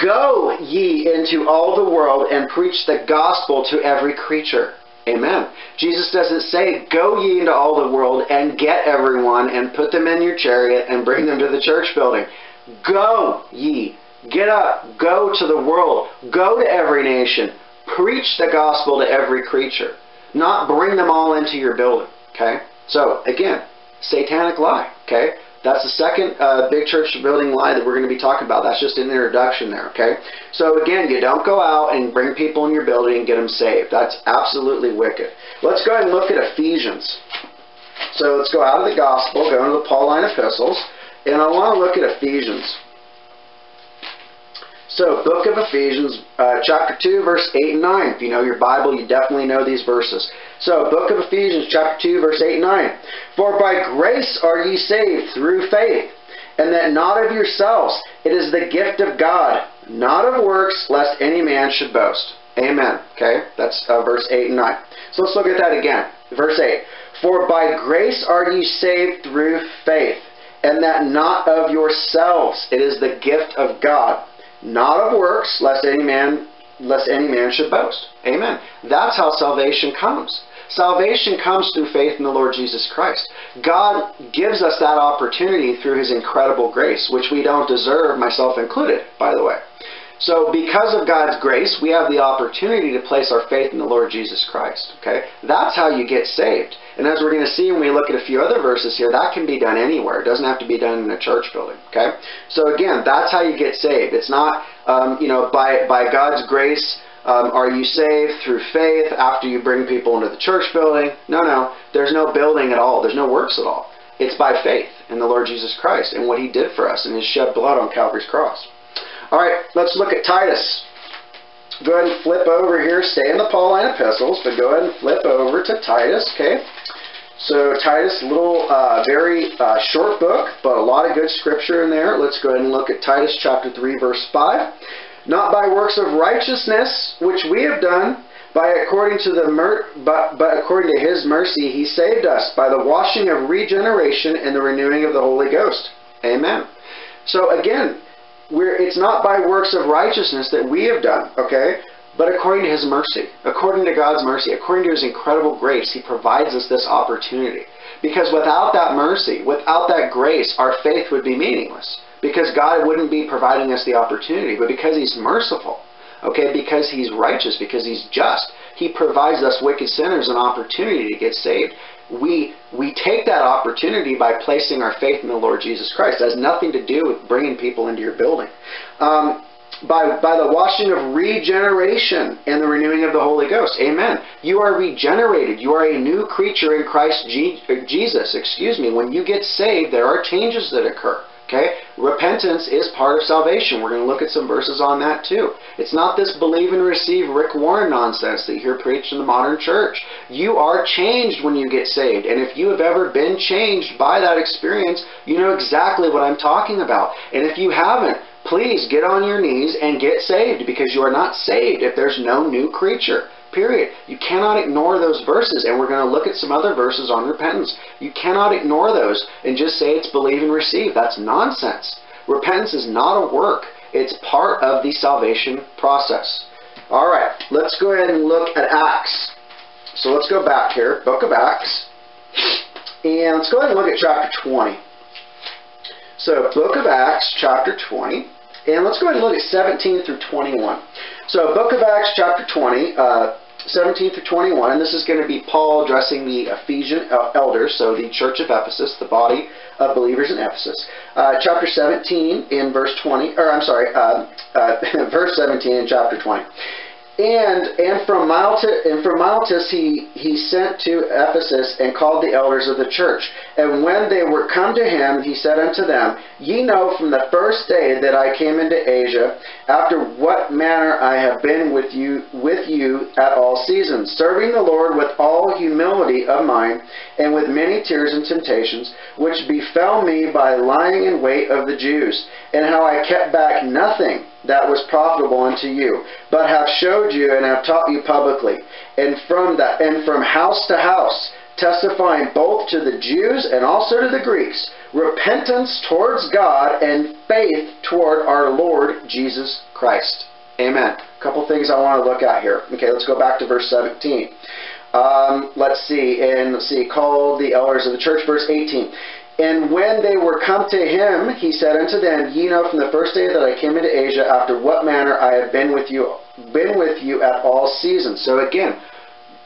Go ye into all the world and preach the gospel to every creature. Amen. Jesus doesn't say, go ye into all the world and get everyone and put them in your chariot and bring them to the church building. Go ye. Get up. Go to the world. Go to every nation. Preach the gospel to every creature. Not bring them all into your building. Okay? So, again, satanic lie. Okay? That's the second uh, big church building lie that we're going to be talking about. That's just an introduction there, okay? So again, you don't go out and bring people in your building and get them saved. That's absolutely wicked. Let's go ahead and look at Ephesians. So let's go out of the gospel, go into the Pauline epistles, and I want to look at Ephesians. So, book of Ephesians, uh, chapter 2, verse 8 and 9. If you know your Bible, you definitely know these verses. So, book of Ephesians, chapter 2, verse 8 and 9. For by grace are ye saved through faith, and that not of yourselves. It is the gift of God, not of works, lest any man should boast. Amen. Okay, that's uh, verse 8 and 9. So let's look at that again. Verse 8. For by grace are ye saved through faith, and that not of yourselves. It is the gift of God not of works, lest any man lest any man should boast. Amen. That's how salvation comes. Salvation comes through faith in the Lord Jesus Christ. God gives us that opportunity through His incredible grace, which we don't deserve, myself included, by the way. So because of God's grace, we have the opportunity to place our faith in the Lord Jesus Christ. Okay? That's how you get saved. And as we're going to see when we look at a few other verses here, that can be done anywhere. It doesn't have to be done in a church building. Okay? So again, that's how you get saved. It's not, um, you know, by, by God's grace, um, are you saved through faith after you bring people into the church building? No, no. There's no building at all. There's no works at all. It's by faith in the Lord Jesus Christ and what He did for us and His shed blood on Calvary's cross. All right, let's look at Titus. Go ahead and flip over here. Stay in the Pauline epistles, but go ahead and flip over to Titus, okay? So Titus, little, uh, very uh, short book, but a lot of good scripture in there. Let's go ahead and look at Titus chapter 3, verse 5. Not by works of righteousness, which we have done, by according to the mer- but, but according to his mercy he saved us by the washing of regeneration and the renewing of the Holy Ghost. Amen. So again, we're, it's not by works of righteousness that we have done, okay? But according to his mercy, according to God's mercy, according to his incredible grace, he provides us this opportunity. Because without that mercy, without that grace, our faith would be meaningless. Because God wouldn't be providing us the opportunity, but because he's merciful, okay, because he's righteous, because he's just, he provides us wicked sinners an opportunity to get saved. We, we take that opportunity by placing our faith in the Lord Jesus Christ. It has nothing to do with bringing people into your building. Um, by, by the washing of regeneration and the renewing of the Holy Ghost. Amen. You are regenerated. You are a new creature in Christ er, Jesus. Excuse me. When you get saved, there are changes that occur. Okay? Repentance is part of salvation. We're going to look at some verses on that too. It's not this believe and receive Rick Warren nonsense that you hear preached in the modern church. You are changed when you get saved. And if you have ever been changed by that experience, you know exactly what I'm talking about. And if you haven't, please get on your knees and get saved because you are not saved if there's no new creature. Period. You cannot ignore those verses, and we're going to look at some other verses on repentance. You cannot ignore those and just say it's believe and receive. That's nonsense. Repentance is not a work. It's part of the salvation process. All right, let's go ahead and look at Acts. So let's go back here, Book of Acts, and let's go ahead and look at chapter 20. So, Book of Acts, chapter 20. And let's go ahead and look at 17 through 21. So, Book of Acts, chapter 20, uh, 17 through 21, and this is going to be Paul addressing the Ephesian elders, so the church of Ephesus, the body of believers in Ephesus. Uh, chapter 17 in verse 20, or I'm sorry, uh, uh (laughs) verse 17 in chapter 20. And and from Miletus, and from Miletus he he sent to Ephesus and called the elders of the church. And when they were come to him, he said unto them, Ye know from the first day that I came into Asia, after what manner I have been with you with you at all seasons, serving the Lord with all humility of mind, and with many tears and temptations, which befell me by lying in wait of the Jews, and how I kept back nothing that was profitable unto you, but have showed you and have taught you publicly, and from that and from house to house, testifying both to the Jews and also to the Greeks, repentance towards God and faith toward our Lord Jesus Christ. Amen. A couple things I want to look at here. Okay, let's go back to verse 17. Um, let's see, and let's see, called the elders of the church, verse 18. And when they were come to him, he said unto them, Ye know from the first day that I came into Asia, after what manner I have been with you, been with you at all seasons. So again,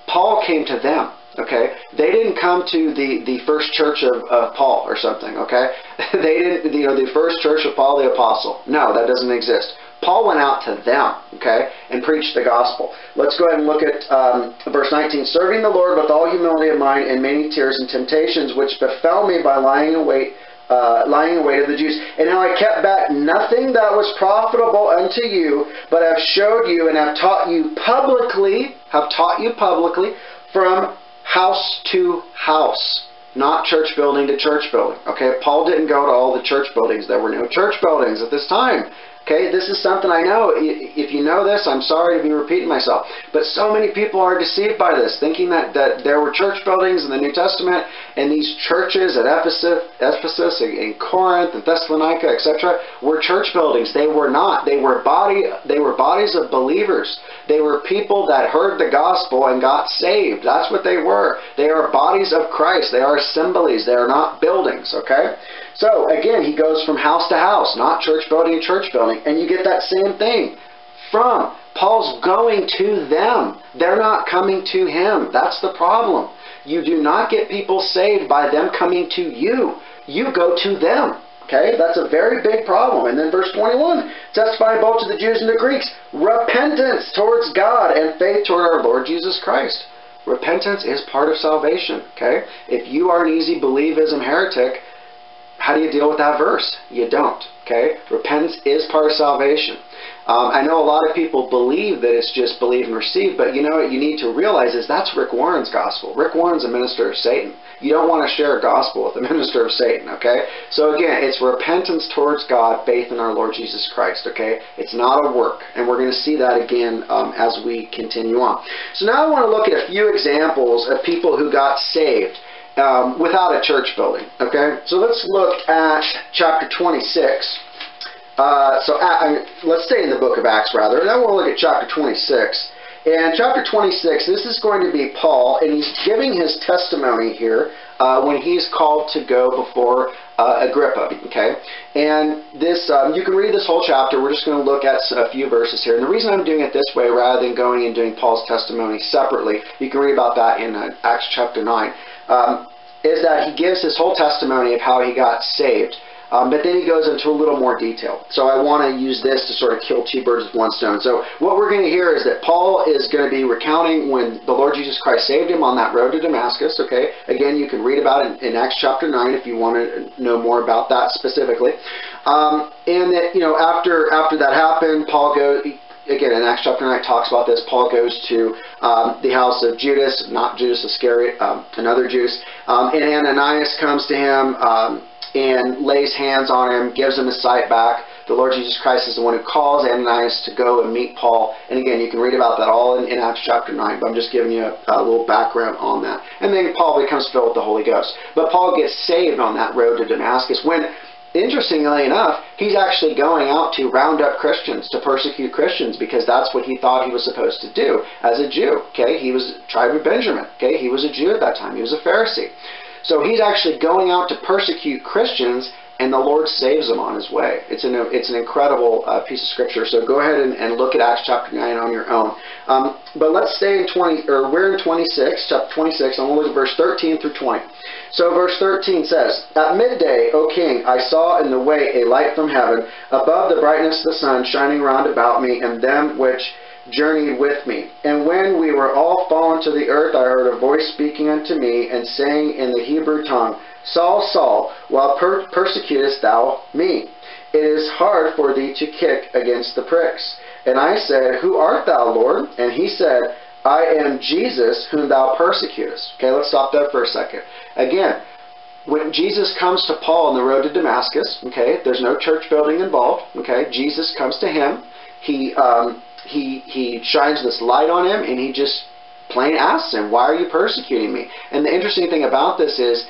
Paul came to them. Okay, they didn't come to the the first church of, of Paul or something. Okay, (laughs) they didn't. You know, the first church of Paul the apostle. No, that doesn't exist. Paul went out to them, okay, and preached the gospel. Let's go ahead and look at um, verse 19. Serving the Lord with all humility of mind and many tears and temptations, which befell me by lying await, uh, lying await of the Jews. And how I kept back nothing that was profitable unto you, but have showed you and have taught you publicly, have taught you publicly, from house to house not church building to church building. Okay, Paul didn't go to all the church buildings. There were no church buildings at this time. Okay, this is something I know. If you know this, I'm sorry to be repeating myself. But so many people are deceived by this, thinking that, that there were church buildings in the New Testament and these churches at Ephesus, Ephesus in Corinth and Thessalonica, etc., were church buildings. They were not. They were body. They were bodies of believers. They were people that heard the gospel and got saved. That's what they were. They are bodies of Christ. They are assemblies. They are not buildings. Okay. So again, he goes from house to house, not church building to church building, and you get that same thing from Paul's going to them. They're not coming to him. That's the problem. You do not get people saved by them coming to you. You go to them. Okay, that's a very big problem. And then verse 21, testifying both to the Jews and the Greeks, repentance towards God and faith toward our Lord Jesus Christ. Repentance is part of salvation. Okay, if you are an easy believism heretic, how do you deal with that verse? You don't. Okay? Repentance is part of salvation. Um, I know a lot of people believe that it's just believe and receive, but you know what you need to realize is that's Rick Warren's gospel. Rick Warren's a minister of Satan. You don't want to share a gospel with a (laughs) minister of Satan, okay? So again, it's repentance towards God, faith in our Lord Jesus Christ, okay? It's not a work, and we're going to see that again um, as we continue on. So now I want to look at a few examples of people who got saved. Um, without a church building. Okay, so let's look at chapter 26. Uh, so let's stay in the book of Acts rather, and then we'll look at chapter 26. And chapter 26, this is going to be Paul, and he's giving his testimony here uh, when he's called to go before uh, Agrippa. Okay, and this um, you can read this whole chapter. We're just going to look at a few verses here. And the reason I'm doing it this way, rather than going and doing Paul's testimony separately, you can read about that in uh, Acts chapter 9. Um, is that he gives his whole testimony of how he got saved. Um, but then he goes into a little more detail. So I want to use this to sort of kill two birds with one stone. So what we're going to hear is that Paul is going to be recounting when the Lord Jesus Christ saved him on that road to Damascus. Okay, again, you can read about it in, Acts chapter 9 if you want to know more about that specifically. Um, and that, you know, after, after that happened, Paul goes, again, in Acts chapter 9 talks about this. Paul goes to um, the house of Judas, not Judas Iscariot, um, another Judas, um, and Ananias comes to him. Um, and lays hands on him, gives him his sight back. The Lord Jesus Christ is the one who calls Ananias to go and meet Paul. And again, you can read about that all in, in Acts chapter 9, but I'm just giving you a, a, little background on that. And then Paul becomes filled with the Holy Ghost. But Paul gets saved on that road to Damascus when, interestingly enough, he's actually going out to round up Christians, to persecute Christians, because that's what he thought he was supposed to do as a Jew. Okay, He was tribe of Benjamin. Okay, He was a Jew at that time. He was a Pharisee. So he's actually going out to persecute Christians, and the Lord saves him on his way. It's an, it's an incredible uh, piece of scripture. So go ahead and, and, look at Acts chapter 9 on your own. Um, but let's stay in 20, or we're in 26, chapter 26, and we'll look at verse 13 through 20. So verse 13 says, At midday, O king, I saw in the way a light from heaven, above the brightness of the sun, shining round about me, and them which journeyed with me. And when we were all fallen to the earth, I heard a voice speaking unto me, and saying in the Hebrew tongue, Saul, Saul, why per persecutest thou me? It is hard for thee to kick against the pricks. And I said, Who art thou, Lord? And he said, I am Jesus whom thou persecutest. Okay, let's stop there for a second. Again, when Jesus comes to Paul on the road to Damascus, okay, there's no church building involved, okay, Jesus comes to him. He um, he he shines this light on him and he just plain asks him, "Why are you persecuting me?" And the interesting thing about this is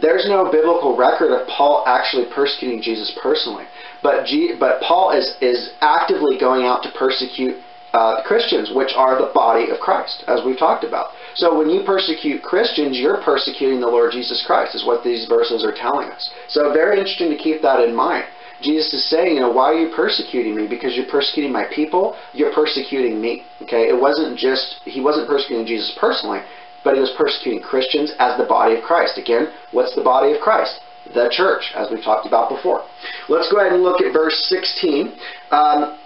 there's no biblical record of Paul actually persecuting Jesus personally, but G, but Paul is is actively going out to persecute uh, Christians, which are the body of Christ, as we've talked about. So when you persecute Christians, you're persecuting the Lord Jesus Christ, is what these verses are telling us. So very interesting to keep that in mind. Jesus is saying, you know, why are you persecuting me? Because you're persecuting my people, you're persecuting me. Okay? It wasn't just, he wasn't persecuting Jesus personally, but he was persecuting Christians as the body of Christ. Again, what's the body of Christ? The church, as we've talked about before. Let's go ahead and look at verse 16. Um,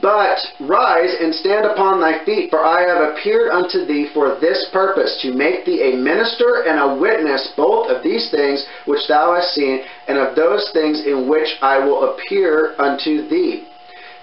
but rise and stand upon thy feet, for I have appeared unto thee for this purpose, to make thee a minister and a witness both of these things which thou hast seen, and of those things in which I will appear unto thee.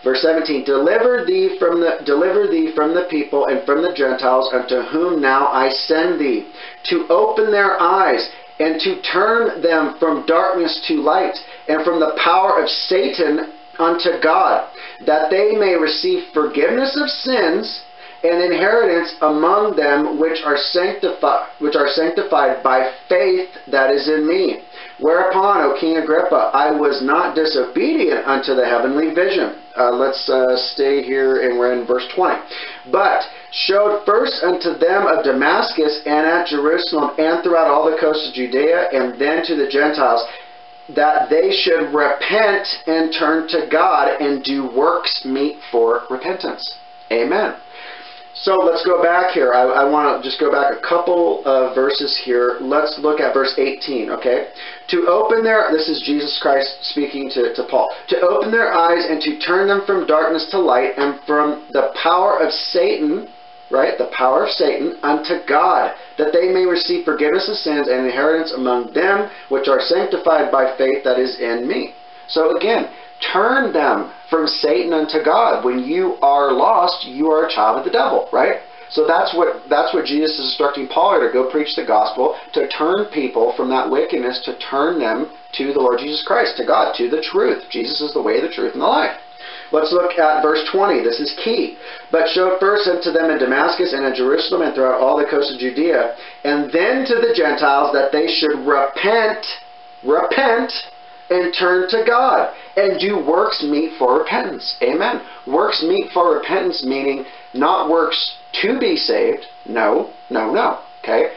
Verse 17, deliver thee from the deliver thee from the people and from the Gentiles unto whom now I send thee, to open their eyes and to turn them from darkness to light, and from the power of Satan unto God, that they may receive forgiveness of sins and inheritance among them which are sanctified which are sanctified by faith that is in me. Whereupon, O King Agrippa, I was not disobedient unto the heavenly vision. Uh, let's uh, stay here and we're in verse 20. But showed first unto them of Damascus and at Jerusalem and throughout all the coasts of Judea and then to the Gentiles that they should repent and turn to God and do works meet for repentance. Amen. So let's go back here. I, I want to just go back a couple of verses here. Let's look at verse 18, okay? To open their, this is Jesus Christ speaking to, to Paul, to open their eyes and to turn them from darkness to light and from the power of Satan right, the power of Satan, unto God, that they may receive forgiveness of sins and inheritance among them which are sanctified by faith that is in me. So again, turn them from Satan unto God. When you are lost, you are a child of the devil, right? So that's what that's what Jesus is instructing Paul to go preach the gospel, to turn people from that wickedness, to turn them to the Lord Jesus Christ, to God, to the truth. Jesus is the way, the truth, and the life. Let's look at verse 20. This is key. But showed first unto them in Damascus and in Jerusalem and throughout all the coast of Judea, and then to the Gentiles that they should repent, repent, and turn to God and do works meet for repentance. Amen. Works meet for repentance meaning not works to be saved. No, no, no. Okay?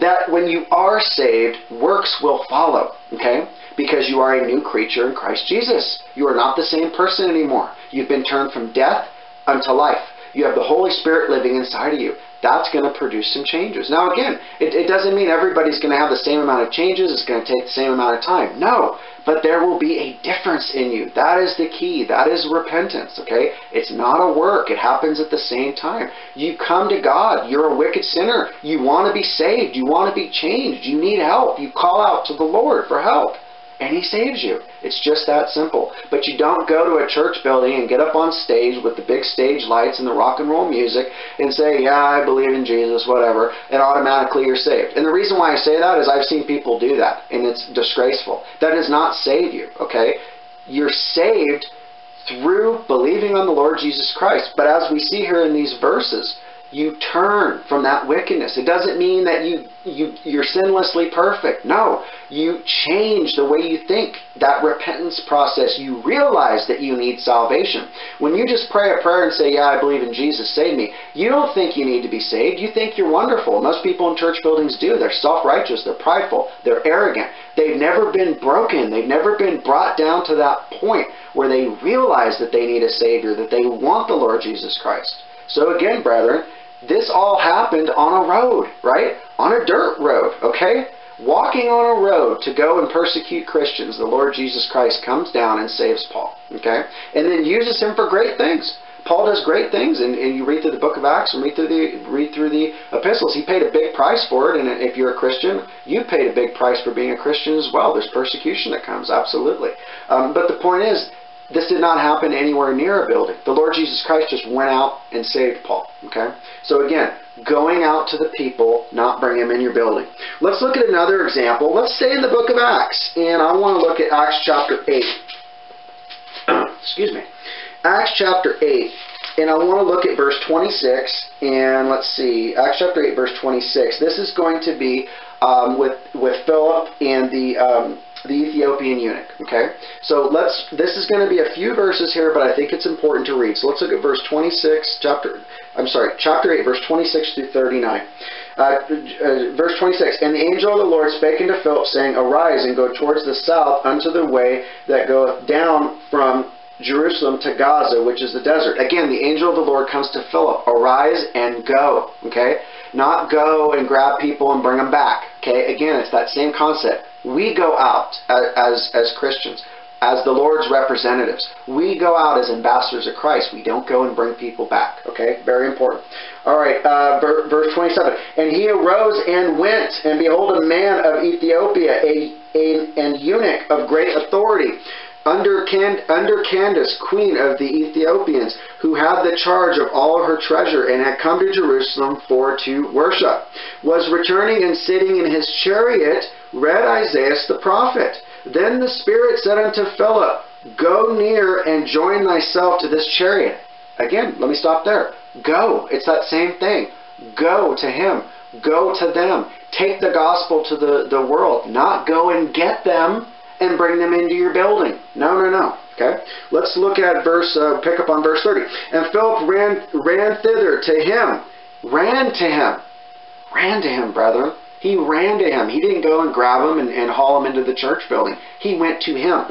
That when you are saved, works will follow. Okay? Because you are a new creature in Christ Jesus. You are not the same person anymore. You've been turned from death unto life. You have the Holy Spirit living inside of you that's going to produce some changes. Now, again, it, it doesn't mean everybody's going to have the same amount of changes. It's going to take the same amount of time. No, but there will be a difference in you. That is the key. That is repentance, okay? It's not a work. It happens at the same time. You come to God. You're a wicked sinner. You want to be saved. You want to be changed. You need help. You call out to the Lord for help and he saves you. It's just that simple. But you don't go to a church building and get up on stage with the big stage lights and the rock and roll music and say, yeah, I believe in Jesus, whatever, and automatically you're saved. And the reason why I say that is I've seen people do that, and it's disgraceful. That does not save you, okay? You're saved through believing on the Lord Jesus Christ. But as we see here in these verses, you turn from that wickedness. It doesn't mean that you, you, you're sinlessly perfect. No, you change the way you think. That repentance process, you realize that you need salvation. When you just pray a prayer and say, yeah, I believe in Jesus, save me, you don't think you need to be saved. You think you're wonderful. Most people in church buildings do. They're self-righteous. They're prideful. They're arrogant. They've never been broken. They've never been brought down to that point where they realize that they need a Savior, that they want the Lord Jesus Christ. So again, brethren, this all happened on a road, right? On a dirt road, okay? Walking on a road to go and persecute Christians, the Lord Jesus Christ comes down and saves Paul, okay? And then uses him for great things. Paul does great things, and, and, you read through the book of Acts and read through the read through the epistles. He paid a big price for it, and if you're a Christian, you paid a big price for being a Christian as well. There's persecution that comes, absolutely. Um, but the point is, this did not happen anywhere near a building. The Lord Jesus Christ just went out and saved Paul. Okay? So again, going out to the people, not bring them in your building. Let's look at another example. Let's stay in the book of Acts, and I want to look at Acts chapter 8. (clears throat) Excuse me. Acts chapter 8. And I want to look at verse 26, and let's see, Acts chapter 8, verse 26. This is going to be um, with, with Philip and the um, the Ethiopian eunuch. Okay, so let's. This is going to be a few verses here, but I think it's important to read. So let's look at verse 26, chapter. I'm sorry, chapter 8, verse 26 through 39. Uh, uh, verse 26, And the angel of the Lord spake unto Philip, saying, Arise and go towards the south unto the way that goeth down from Jerusalem to Gaza, which is the desert. Again, the angel of the Lord comes to Philip. Arise and go. Okay? Not go and grab people and bring them back. Okay? Again, it's that same concept. We go out as, as Christians, as the Lord's representatives. We go out as ambassadors of Christ. We don't go and bring people back. Okay? Very important. All right, uh, verse 27. And he arose and went, and behold, a man of Ethiopia, a, a, an eunuch of great authority, under, Cand under Candace, queen of the Ethiopians, who had the charge of all her treasure and had come to Jerusalem for to worship, was returning and sitting in his chariot, read Isaiah the prophet. Then the Spirit said unto Philip, Go near and join thyself to this chariot. Again, let me stop there. Go. It's that same thing. Go to him. Go to them. Take the gospel to the, the world. Not go and get them and bring them into your building. No, no, no. Okay? Let's look at verse, uh, pick up on verse 30. And Philip ran, ran thither to him. Ran to him. Ran to him, brethren. He ran to him. He didn't go and grab him and, and haul him into the church building. He went to him.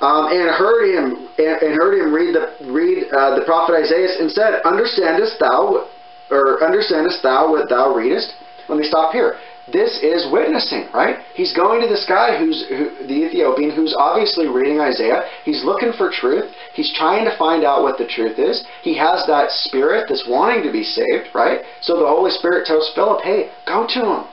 Um, and heard him and, heard him read the read uh, the prophet Isaiah and said, "Understandest thou, or understandest thou what thou readest?" Let me stop here. this is witnessing, right? He's going to this guy who's who, the Ethiopian who's obviously reading Isaiah. He's looking for truth. He's trying to find out what the truth is. He has that spirit that's wanting to be saved, right? So the Holy Spirit tells Philip, "Hey, go to him.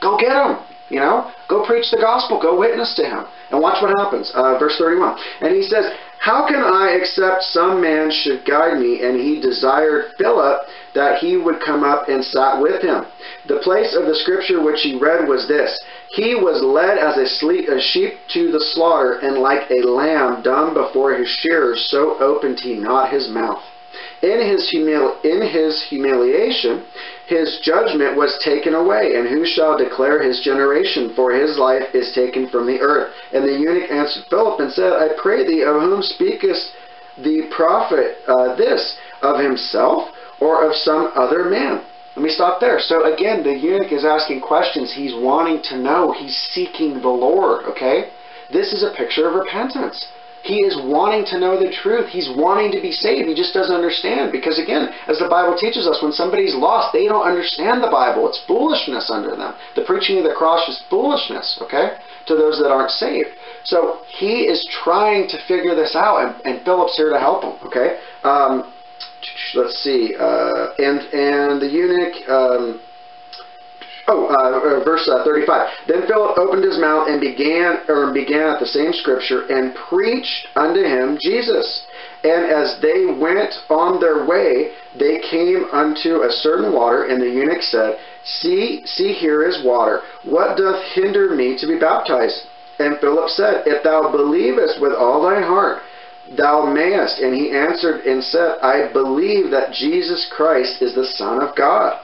Go get him. You know, go preach the gospel. Go witness to him." And watch what happens. Uh, verse 31. And he says, How can I accept some man should guide me? And he desired Philip that he would come up and sat with him. The place of the scripture which he read was this He was led as a, sleep, a sheep to the slaughter, and like a lamb dumb before his shearers, so opened he not his mouth. In his, in his humiliation, his judgment was taken away, and who shall declare his generation? For his life is taken from the earth. And the eunuch answered Philip and said, I pray thee, of whom speakest the prophet uh, this? Of himself or of some other man? Let me stop there. So again, the eunuch is asking questions. He's wanting to know. He's seeking the Lord, okay? This is a picture of repentance. He is wanting to know the truth. He's wanting to be saved. He just doesn't understand. Because again, as the Bible teaches us, when somebody's lost, they don't understand the Bible. It's foolishness under them. The preaching of the cross is foolishness, okay, to those that aren't saved. So he is trying to figure this out, and, and Philip's here to help him, okay? Um, let's see. Uh, and, and the eunuch... Um, Oh, uh, uh, verse uh, 35. Then Philip opened his mouth and began, or began at the same scripture, and preached unto him Jesus. And as they went on their way, they came unto a certain water, and the eunuch said, See, see here is water. What doth hinder me to be baptized? And Philip said, If thou believest with all thy heart, thou mayest. And he answered and said, I believe that Jesus Christ is the Son of God.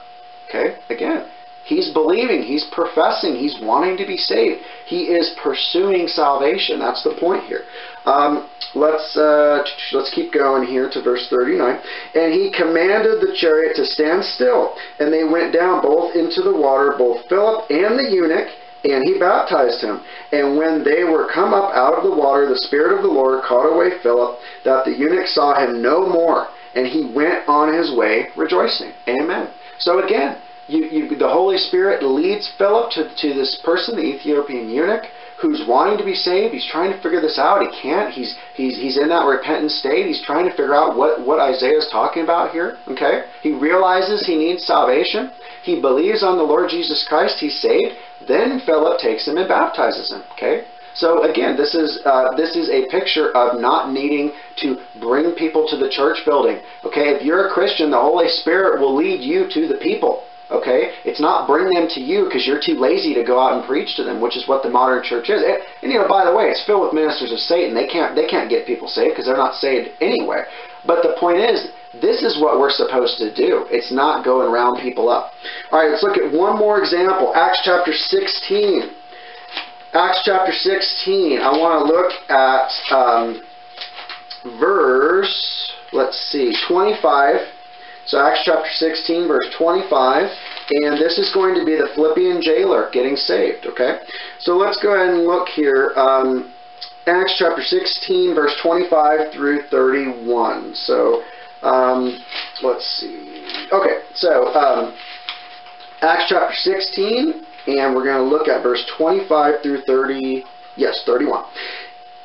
Okay, again, He's believing, he's professing, he's wanting to be saved. He is pursuing salvation. That's the point here. Um, let's uh, let's keep going here to verse 39. And he commanded the chariot to stand still, and they went down both into the water, both Philip and the eunuch, and he baptized him. And when they were come up out of the water, the Spirit of the Lord caught away Philip, that the eunuch saw him no more, and he went on his way rejoicing. Amen. So again, you, you, the Holy Spirit leads Philip to, to this person, the Ethiopian eunuch, who's wanting to be saved. He's trying to figure this out. He can't. He's, he's, he's in that repentant state. He's trying to figure out what, what Isaiah is talking about here. Okay? He realizes he needs salvation. He believes on the Lord Jesus Christ. He's saved. Then Philip takes him and baptizes him. Okay? So again, this is uh, this is a picture of not needing to bring people to the church building. Okay, if you're a Christian, the Holy Spirit will lead you to the people. Okay? It's not bring them to you because you're too lazy to go out and preach to them, which is what the modern church is. And, and you know, by the way, it's filled with ministers of Satan. They can't they can't get people saved because they're not saved anyway. But the point is, this is what we're supposed to do. It's not go and round people up. All right, let's look at one more example. Acts chapter 16. Acts chapter 16. I want to look at um, verse, let's see, 25 so Acts chapter 16, verse 25, and this is going to be the Philippian jailer getting saved, okay? So let's go ahead and look here. Um, Acts chapter 16, verse 25 through 31. So um, let's see. Okay, so um, Acts chapter 16, and we're going to look at verse 25 through 30. Yes, 31.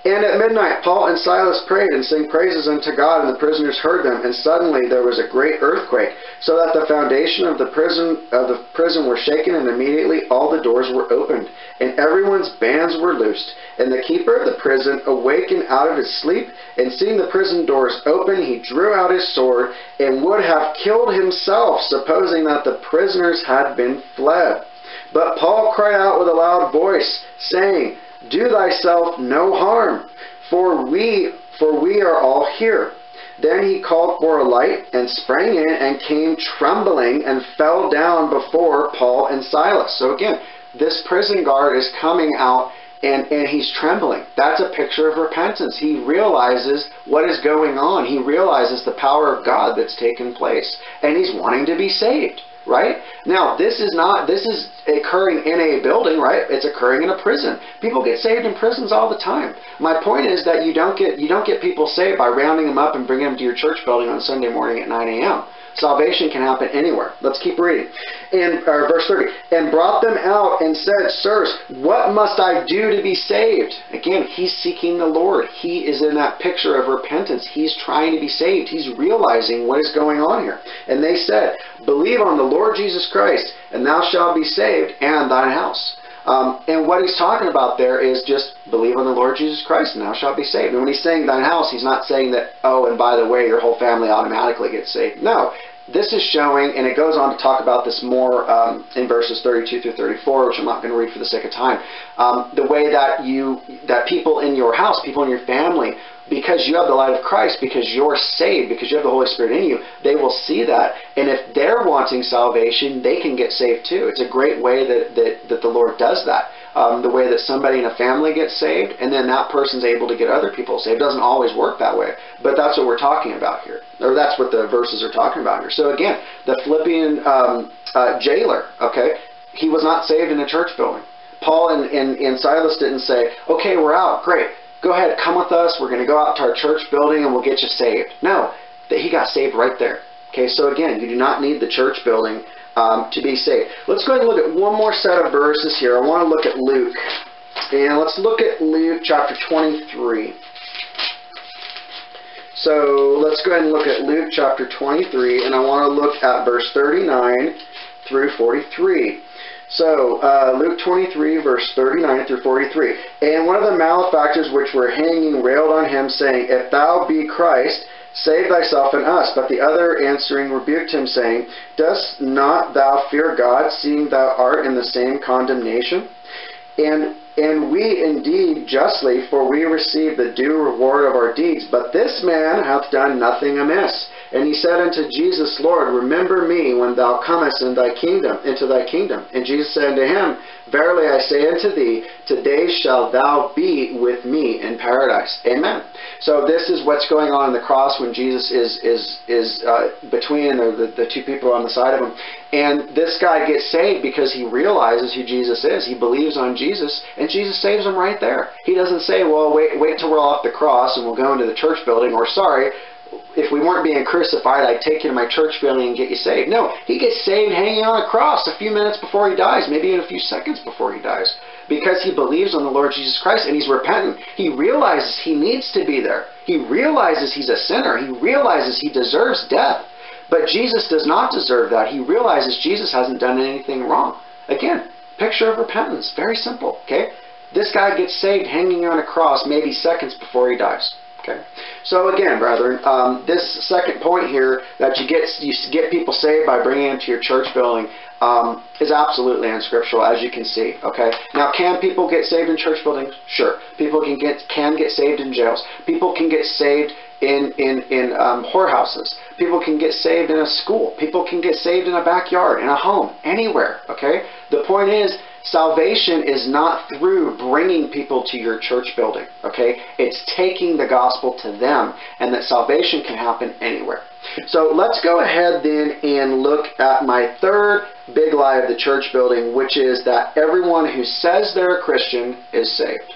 And at midnight Paul and Silas prayed and sang praises unto God, and the prisoners heard them. And suddenly there was a great earthquake, so that the foundation of the prison of the prison were shaken, and immediately all the doors were opened, and everyone's bands were loosed. And the keeper of the prison awakened out of his sleep, and seeing the prison doors open, he drew out his sword, and would have killed himself, supposing that the prisoners had been fled. But Paul cried out with a loud voice, saying, do thyself no harm, for we, for we are all here. Then he called for a light and sprang in and came trembling and fell down before Paul and Silas. So again, this prison guard is coming out and, and he's trembling. That's a picture of repentance. He realizes what is going on. He realizes the power of God that's taken place. And he's wanting to be saved right? Now, this is not, this is occurring in a building, right? It's occurring in a prison. People get saved in prisons all the time. My point is that you don't get, you don't get people saved by rounding them up and bringing them to your church building on Sunday morning at 9 a.m. Salvation can happen anywhere. Let's keep reading. And verse 30. And brought them out and said, Sirs, what must I do to be saved? Again, he's seeking the Lord. He is in that picture of repentance. He's trying to be saved. He's realizing what is going on here. And they said, Believe on the Lord Jesus Christ, and thou shalt be saved, and thine house. Um, and what he's talking about there is just believe on the Lord Jesus Christ and thou shalt be saved. And when he's saying thine house, he's not saying that, oh, and by the way, your whole family automatically gets saved. No. This is showing, and it goes on to talk about this more um, in verses 32 through 34, which I'm not going to read for the sake of time. Um, the way that you, that people in your house, people in your family because you have the light of Christ, because you're saved, because you have the Holy Spirit in you, they will see that. And if they're wanting salvation, they can get saved too. It's a great way that, that, that the Lord does that. Um, the way that somebody in a family gets saved, and then that person's able to get other people saved. It doesn't always work that way, but that's what we're talking about here. Or that's what the verses are talking about here. So again, the Philippian um, uh, jailer, okay, he was not saved in a church building. Paul and, and, and Silas didn't say, okay, we're out, great go ahead, come with us. We're going to go out to our church building and we'll get you saved. No, that he got saved right there. Okay, so again, you do not need the church building um, to be saved. Let's go ahead and look at one more set of verses here. I want to look at Luke. And let's look at Luke chapter 23. So let's go ahead and look at Luke chapter 23, and I want to look at verse 39 through 43. So, uh, Luke 23, verse 39 through 43. And one of the malefactors which were hanging railed on him, saying, If thou be Christ, save thyself and us. But the other answering rebuked him, saying, Dost not thou fear God, seeing thou art in the same condemnation? And and we indeed justly, for we receive the due reward of our deeds. But this man hath done nothing amiss. And he said unto Jesus, Lord, remember me when thou comest in thy kingdom, into thy kingdom. And Jesus said unto him, Verily I say unto thee, today shalt thou be with me in paradise. Amen. So this is what's going on in the cross when Jesus is is is uh, between the, the two people on the side of him. And this guy gets saved because he realizes who Jesus is. He believes on Jesus, and Jesus saves him right there. He doesn't say, well, wait, wait till we're off the cross and we'll go into the church building, or sorry, if we weren't being crucified, I'd take you to my church building and get you saved. No, he gets saved hanging on a cross a few minutes before he dies, maybe in a few seconds before he dies, because he believes on the Lord Jesus Christ and he's repentant. He realizes he needs to be there. He realizes he's a sinner. He realizes he deserves death. But Jesus does not deserve that. He realizes Jesus hasn't done anything wrong. Again, picture of repentance. Very simple, okay? This guy gets saved hanging on a cross maybe seconds before he dies. Okay. So again, brethren, um, this second point here that you get you get people saved by bringing them to your church building um, is absolutely unscriptural, as you can see. Okay. Now, can people get saved in church buildings? Sure. People can get can get saved in jails. People can get saved in in in um, whorehouses. People can get saved in a school. People can get saved in a backyard, in a home, anywhere. Okay. The point is Salvation is not through bringing people to your church building, okay? It's taking the gospel to them, and that salvation can happen anywhere. So let's go ahead then and look at my third big lie of the church building, which is that everyone who says they're a Christian is saved.